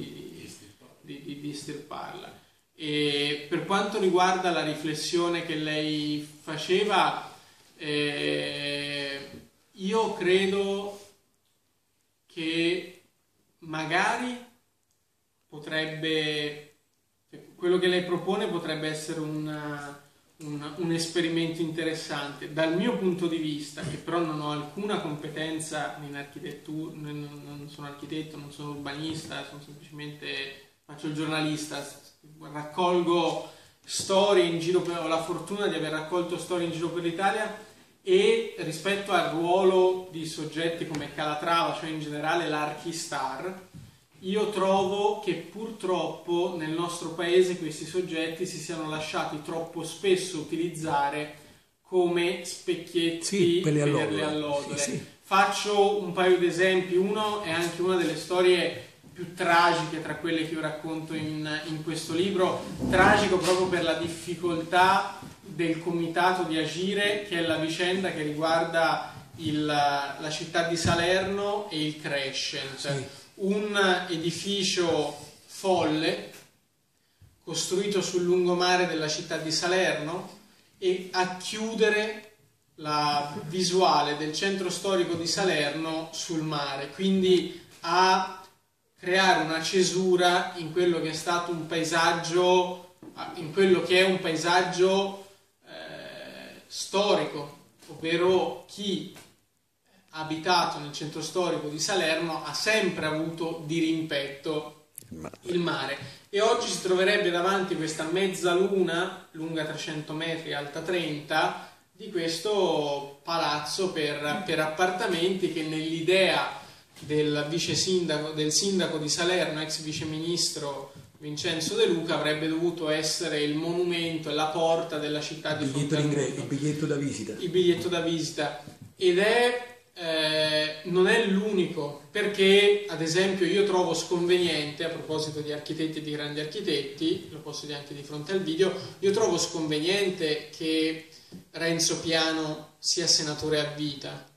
di, di stirparla. E per quanto riguarda la riflessione che lei faceva, eh, io credo che magari potrebbe, quello che lei propone potrebbe essere una, un, un, esperimento interessante. Dal mio punto di vista, che però non ho alcuna competenza in architettura, non sono architetto, non sono urbanista, sono semplicemente faccio il giornalista, raccolgo storie in giro per, ho la fortuna di aver raccolto storie in giro per l'Italia e rispetto al ruolo di soggetti come Calatrava, cioè in generale l'Archistar, io trovo che purtroppo nel nostro paese questi soggetti si siano lasciati troppo spesso utilizzare come specchietti sì, per, le allodole. Sì, sì. Faccio un paio di esempi, uno è anche una delle storie più tragiche tra quelle che io racconto in, in questo libro, tragico proprio per la difficoltà del comitato di agire, che è la vicenda che riguarda il, la città di Salerno e il Crescent, sì. un edificio folle costruito sul lungomare della città di Salerno e a chiudere la visuale del centro storico di Salerno sul mare, quindi a creare una cesura in quello che è stato un paesaggio, in quello che è un paesaggio storico, ovvero chi ha abitato nel centro storico di Salerno ha sempre avuto di rimpetto il mare. E oggi si troverebbe davanti questa mezzaluna lunga 300 metri, alta 30 di questo palazzo per, per appartamenti che nell'idea del vice sindaco, del sindaco di Salerno, ex viceministro Vincenzo De Luca, avrebbe dovuto essere il monumento e la porta della città di Fontainebleau. Il biglietto da visita. Il biglietto da visita. Ed è, eh, non è l'unico, perché ad esempio io trovo sconveniente, a proposito di architetti e di grandi architetti, lo posso dire anche di fronte al video, io trovo sconveniente che Renzo Piano sia senatore a vita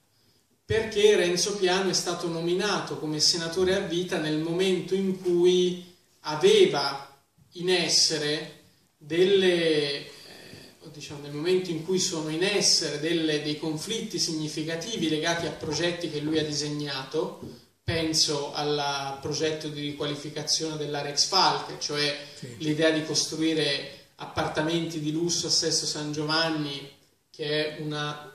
perché Renzo Piano è stato nominato come senatore a vita nel momento in cui aveva in essere delle eh, diciamo nel momento in cui sono in essere delle, dei conflitti significativi legati a progetti che lui ha disegnato penso al progetto di riqualificazione dell'Arex Falk cioè sì. l'idea di costruire appartamenti di lusso a Sesto San Giovanni che è una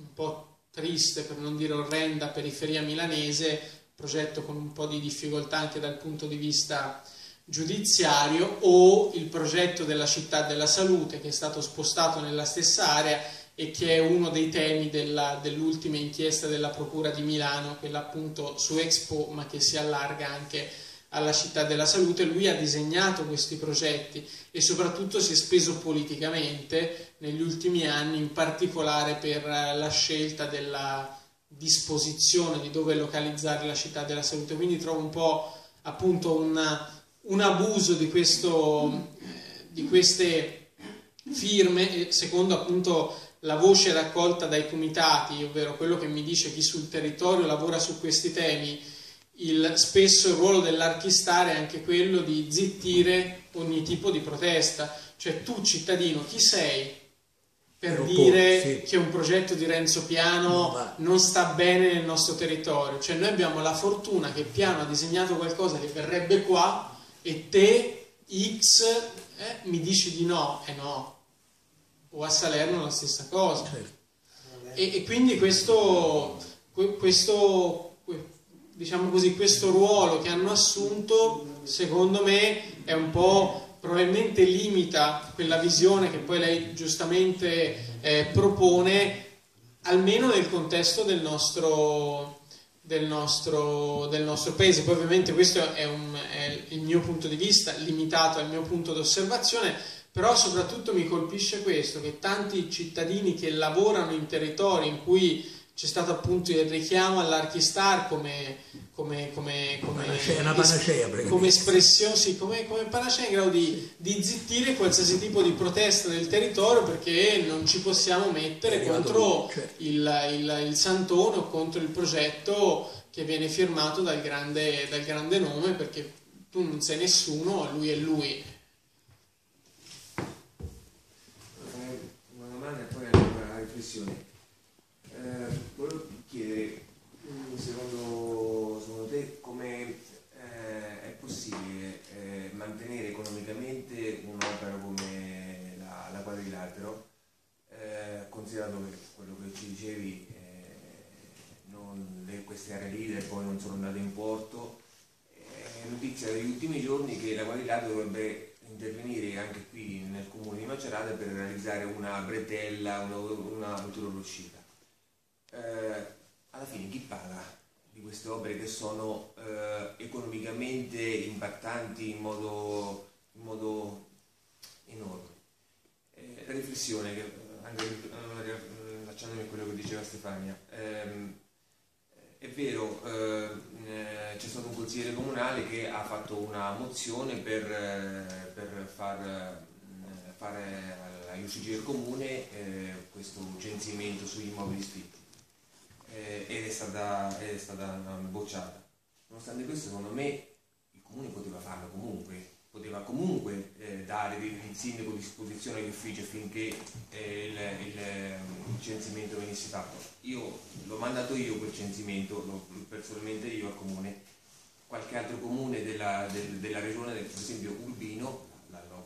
un po' triste, per non dire orrenda, periferia milanese, progetto con un po' di difficoltà anche dal punto di vista giudiziario, o il progetto della città della salute che è stato spostato nella stessa area e che è uno dei temi dell'ultima inchiesta della Procura di Milano, quella appunto su Expo, ma che si allarga anche alla città della salute. Lui ha disegnato questi progetti e soprattutto si è speso politicamente negli ultimi anni, in particolare per la scelta della disposizione di dove localizzare la città della salute. Quindi trovo un po' appunto una, un abuso di, questo, eh, di queste firme, secondo appunto la voce raccolta dai comitati, ovvero quello che mi dice chi sul territorio lavora su questi temi, il, spesso il ruolo dell'archistare è anche quello di zittire ogni tipo di protesta. Cioè tu cittadino, chi sei per Però dire sì. che un progetto di Renzo Piano No, non sta bene nel nostro territorio? Cioè noi abbiamo la fortuna che Piano ha disegnato qualcosa che verrebbe qua e te, X, eh, mi dici di no. Eh no. O a Salerno la stessa cosa. Certo. E, e quindi questo, que- questo, que- diciamo così, questo ruolo che hanno assunto, secondo me, è un po' probabilmente limita quella visione che poi lei giustamente eh, propone, almeno nel contesto del nostro, del nostro, del nostro paese. Poi ovviamente questo è, un- è il mio punto di vista, limitato al mio punto d'osservazione, però soprattutto mi colpisce questo, che tanti cittadini che lavorano in territori in cui c'è stato appunto il richiamo all'Archistar come, come, come, come, Panacea, una panacea, come espressione, sì, come, come panacea in grado di, di zittire qualsiasi tipo di protesta del territorio perché non ci possiamo mettere contro qui, certo. il, il, il Santone o contro il progetto che viene firmato dal grande, dal grande nome perché tu non sei nessuno, lui è lui. Una domanda e poi una riflessione. Eh, volevo chiedere, mm, secondo, secondo te, come eh, è possibile eh, mantenere economicamente un'opera come la, la quadrilatero, eh, considerato che quello che ci dicevi, eh, non- le- queste aree leader poi non sono andate in porto, è notizia degli ultimi giorni che la quadrilatero dovrebbe intervenire anche qui nel comune di Macerata per realizzare una bretella, una, una ulteriore Eh, alla fine chi paga di queste opere che sono eh, economicamente impattanti in modo, in modo enorme? Eh, la riflessione, che, eh, anche eh, lasciandomi a quello che diceva Stefania, ehm, è vero, eh, eh, c'è stato un consigliere comunale che ha fatto una mozione per, eh, per far eh, fare agli uffici del comune eh, questo immobili sfitti Eh, ed è stata, ed è stata bocciata. Nonostante questo, secondo me, il comune poteva farlo comunque, poteva comunque eh, dare il sindaco a disposizione agli uffici affinché eh, il, il, censimento venisse fatto. Io l'ho mandato io quel censimento, l'ho personalmente io al comune, qualche altro comune della, del- della regione, per esempio Urbino,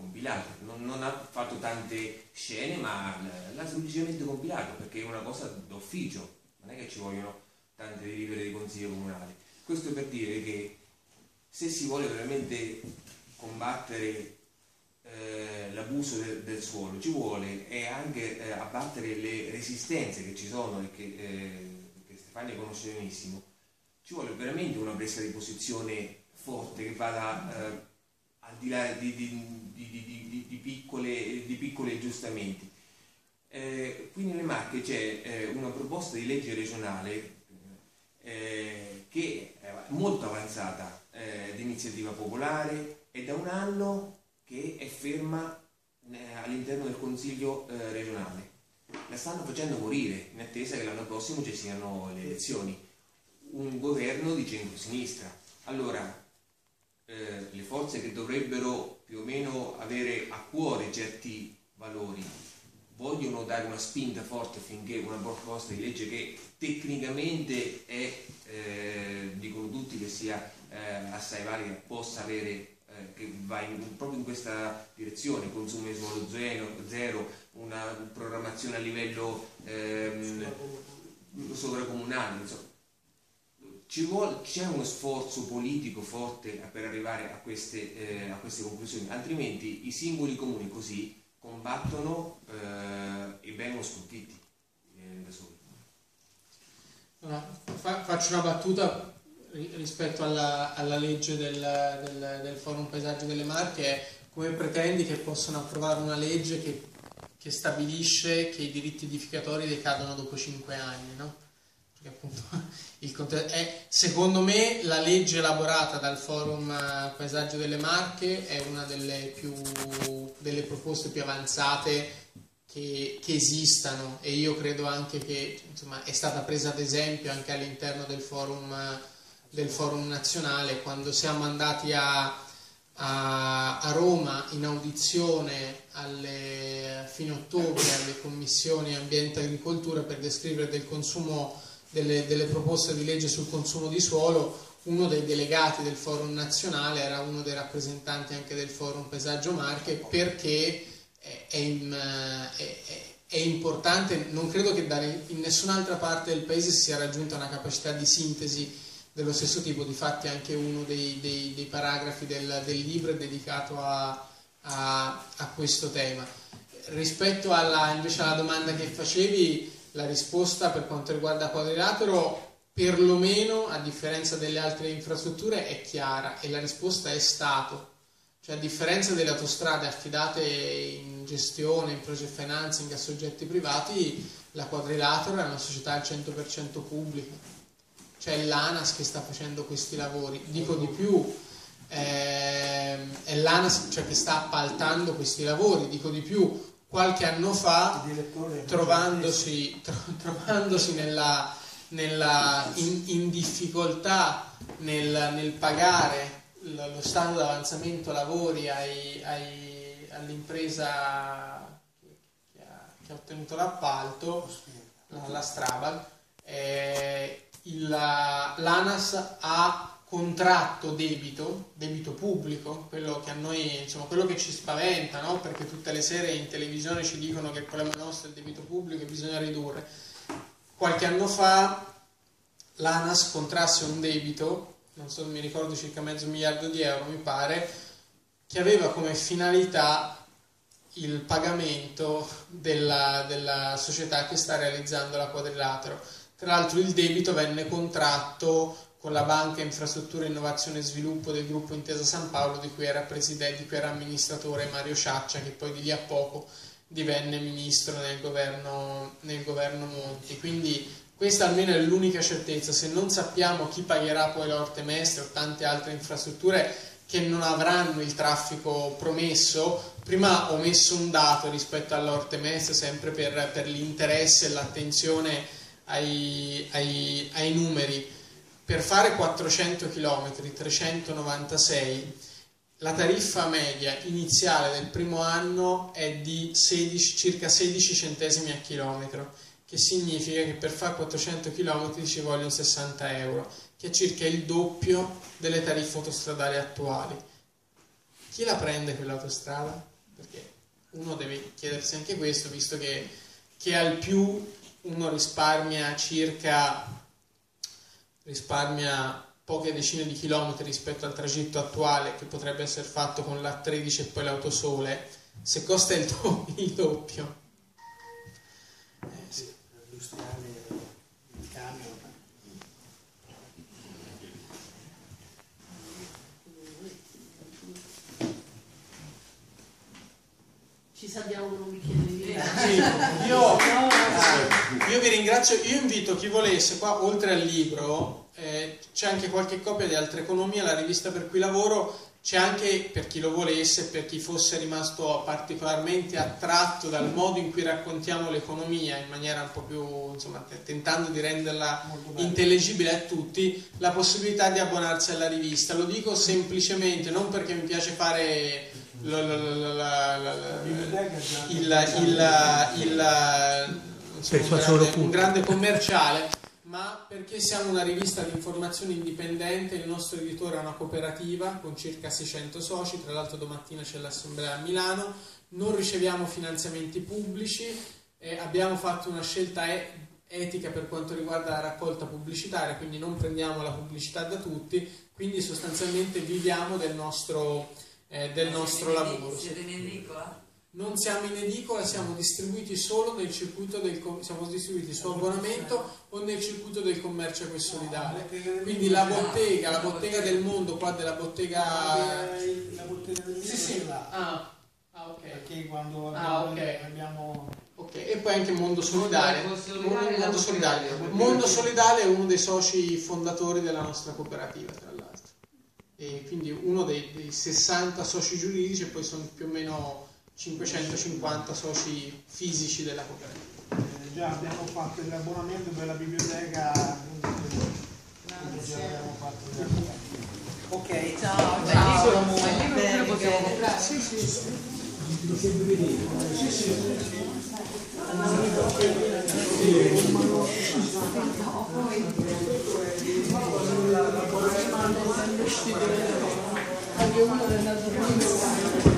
compilato. Non, non ha fatto tante scene, ma l'ha semplicemente compilato perché è una cosa d'ufficio, non è che ci vogliono tante delibere di consiglio comunale. Questo per dire che se si vuole veramente combattere eh, l'abuso del, del suolo, ci vuole e anche eh, abbattere le resistenze che ci sono e che, eh, che Stefania conosce benissimo, ci vuole veramente una presa di posizione forte che vada eh, al di là di, di- di- di- piccole, piccoli aggiustamenti. Eh, qui nelle Marche c'è eh, una proposta di legge regionale eh, che è molto avanzata eh, di iniziativa popolare è da un anno che è ferma eh, all'interno del Consiglio eh, regionale. La stanno facendo morire in attesa che l'anno prossimo ci siano le elezioni. Un governo di centro-sinistra. Allora, eh, le forze che dovrebbero più o meno avere a cuore certi valori vogliono dare una spinta forte affinché una proposta di legge che tecnicamente è, eh, dicono tutti che sia eh, assai valida, possa avere, eh, che va in- proprio in questa direzione, consumo di suolo zero, zero, una programmazione a livello ehm, sovracomunale, insomma. Vuole- c'è uno sforzo politico forte per arrivare a queste, eh, a queste conclusioni, altrimenti i singoli comuni così combattono eh, e vengono sconfitti. da soli. Allora, fa- faccio una battuta ri- rispetto alla, alla legge del, del- del Forum Paesaggio delle Marche. Come pretendi che possano approvare una legge che, che stabilisce che i diritti edificatori decadono dopo 5 anni, no? Appunto [laughs] il conte- è, secondo me la legge elaborata dal Forum eh, Paesaggio delle Marche è una delle, più, delle proposte più avanzate che, che esistano. E io credo anche che insomma, è stata presa ad esempio anche all'interno del forum, eh, del forum nazionale quando siamo andati a, a, a Roma in audizione alle, a fine ottobre alle commissioni ambiente e agricoltura per descrivere del consumo, delle, delle proposte di legge sul consumo di suolo uno dei delegati del forum nazionale era uno dei rappresentanti anche del forum Paesaggio Marche perché è, è in- è- è- è importante, non credo che in nessun'altra parte del paese si sia raggiunta una capacità di sintesi dello stesso tipo, difatti anche uno dei, dei- dei paragrafi del, del libro è dedicato a, a- a questo tema. Rispetto alla, invece alla domanda che facevi, la risposta per quanto riguarda Quadrilatero perlomeno a differenza delle altre infrastrutture è chiara e la risposta è stato cioè a differenza delle autostrade affidate in gestione, in project financing a soggetti privati, la Quadrilatero è una società al 100% pubblica. C'è l'ANAS che sta facendo questi lavori. Dico di più, ehm, è l'ANAS cioè, che sta appaltando questi lavori. Dico di più, qualche anno fa trovandosi, [laughs] tro- trovandosi nella, nella- in, in difficoltà nel, nel pagare lo stato d'avanzamento lavori ai- ai- all'impresa che, ha, che ha ottenuto l'appalto, la, la Strabag, eh, il- l'ANAS ha contratto debito, debito pubblico, quello che a noi, insomma, quello che ci spaventa, no? perché tutte le sere in televisione ci dicono che il problema nostro è il debito pubblico e bisogna ridurre. Qualche anno fa l'ANAS contrasse un debito, non so, mi ricordo circa mezzo miliardo di euro, mi pare, che aveva come finalità il pagamento della, della società che sta realizzando la quadrilatero. Tra l'altro il debito venne contratto con la Banca Infrastrutture Innovazione e Sviluppo del gruppo Intesa San Paolo di cui era presidente, di cui era amministratore Mario Ciaccia che poi di lì a poco divenne ministro nel governo, nel governo Monti. Quindi questa almeno è l'unica certezza, se non sappiamo chi pagherà poi l'Orte Mestre o tante altre infrastrutture che non avranno il traffico promesso, prima ho messo un dato rispetto all'Orte Mestre sempre per, per l'interesse e l'attenzione ai, ai- ai numeri. Per fare 400 km, 396, la tariffa media iniziale del primo anno è di 16 circa 16 centesimi a chilometro, che significa che per fare 400 km ci vogliono 60 euro, che è circa il doppio delle tariffe autostradali attuali. Chi la prende quell'autostrada? Perché uno deve chiedersi anche questo, visto che, che al più uno risparmia circa risparmia poche decine di chilometri rispetto al tragitto attuale che potrebbe essere fatto con la 13 e poi l'autosole, se costa il, [laughs] do- il doppio. Eh. Ci salviamo con un bicchiere Sì, io, io vi ringrazio, io invito chi volesse, qua oltre al libro eh, c'è anche qualche copia di Altra Economia, la rivista per cui lavoro, c'è anche per chi lo volesse, per chi fosse rimasto particolarmente attratto dal modo in cui raccontiamo l'economia in maniera un po' più, insomma, tentando di renderla intellegibile a tutti, la possibilità di abbonarsi alla rivista. Lo dico semplicemente, non perché mi piace fare un grande commerciale, ma perché siamo una rivista di informazione indipendente, il nostro editore è una cooperativa con circa 600 soci, tra l'altro domattina c'è l'assemblea a Milano, non riceviamo finanziamenti pubblici, eh, abbiamo fatto una scelta e- etica per quanto riguarda la raccolta pubblicitaria, quindi non prendiamo la pubblicità da tutti, quindi sostanzialmente viviamo del nostro, eh, del nostro Siete in- lavoro. Siete in edicola? non siamo in edicola, siamo distribuiti solo nel circuito del siamo distribuiti su abbonamento o nel circuito del commercio è solidale. Quindi la bottega, la bottega del mondo, qua della bottega La bottega del Sì, sì. Ah, ah, ok. Perché quando Ah, abbiamo, ok. abbiamo Ok, e poi anche Mondo Solidale. Mondo Solidale Mondo, Solidale. è uno dei soci fondatori della nostra cooperativa. E quindi uno dei, dei 60 soci giuridici e poi sono più o meno 550 soci fisici della cooperativa. eh, già abbiamo fatto l'abbonamento per la biblioteca. quindi già abbiamo fatto il- Ok, Ciao, ciao. Ma il libro pure possiamo comprare? Sì, sì, sì. Anche uno è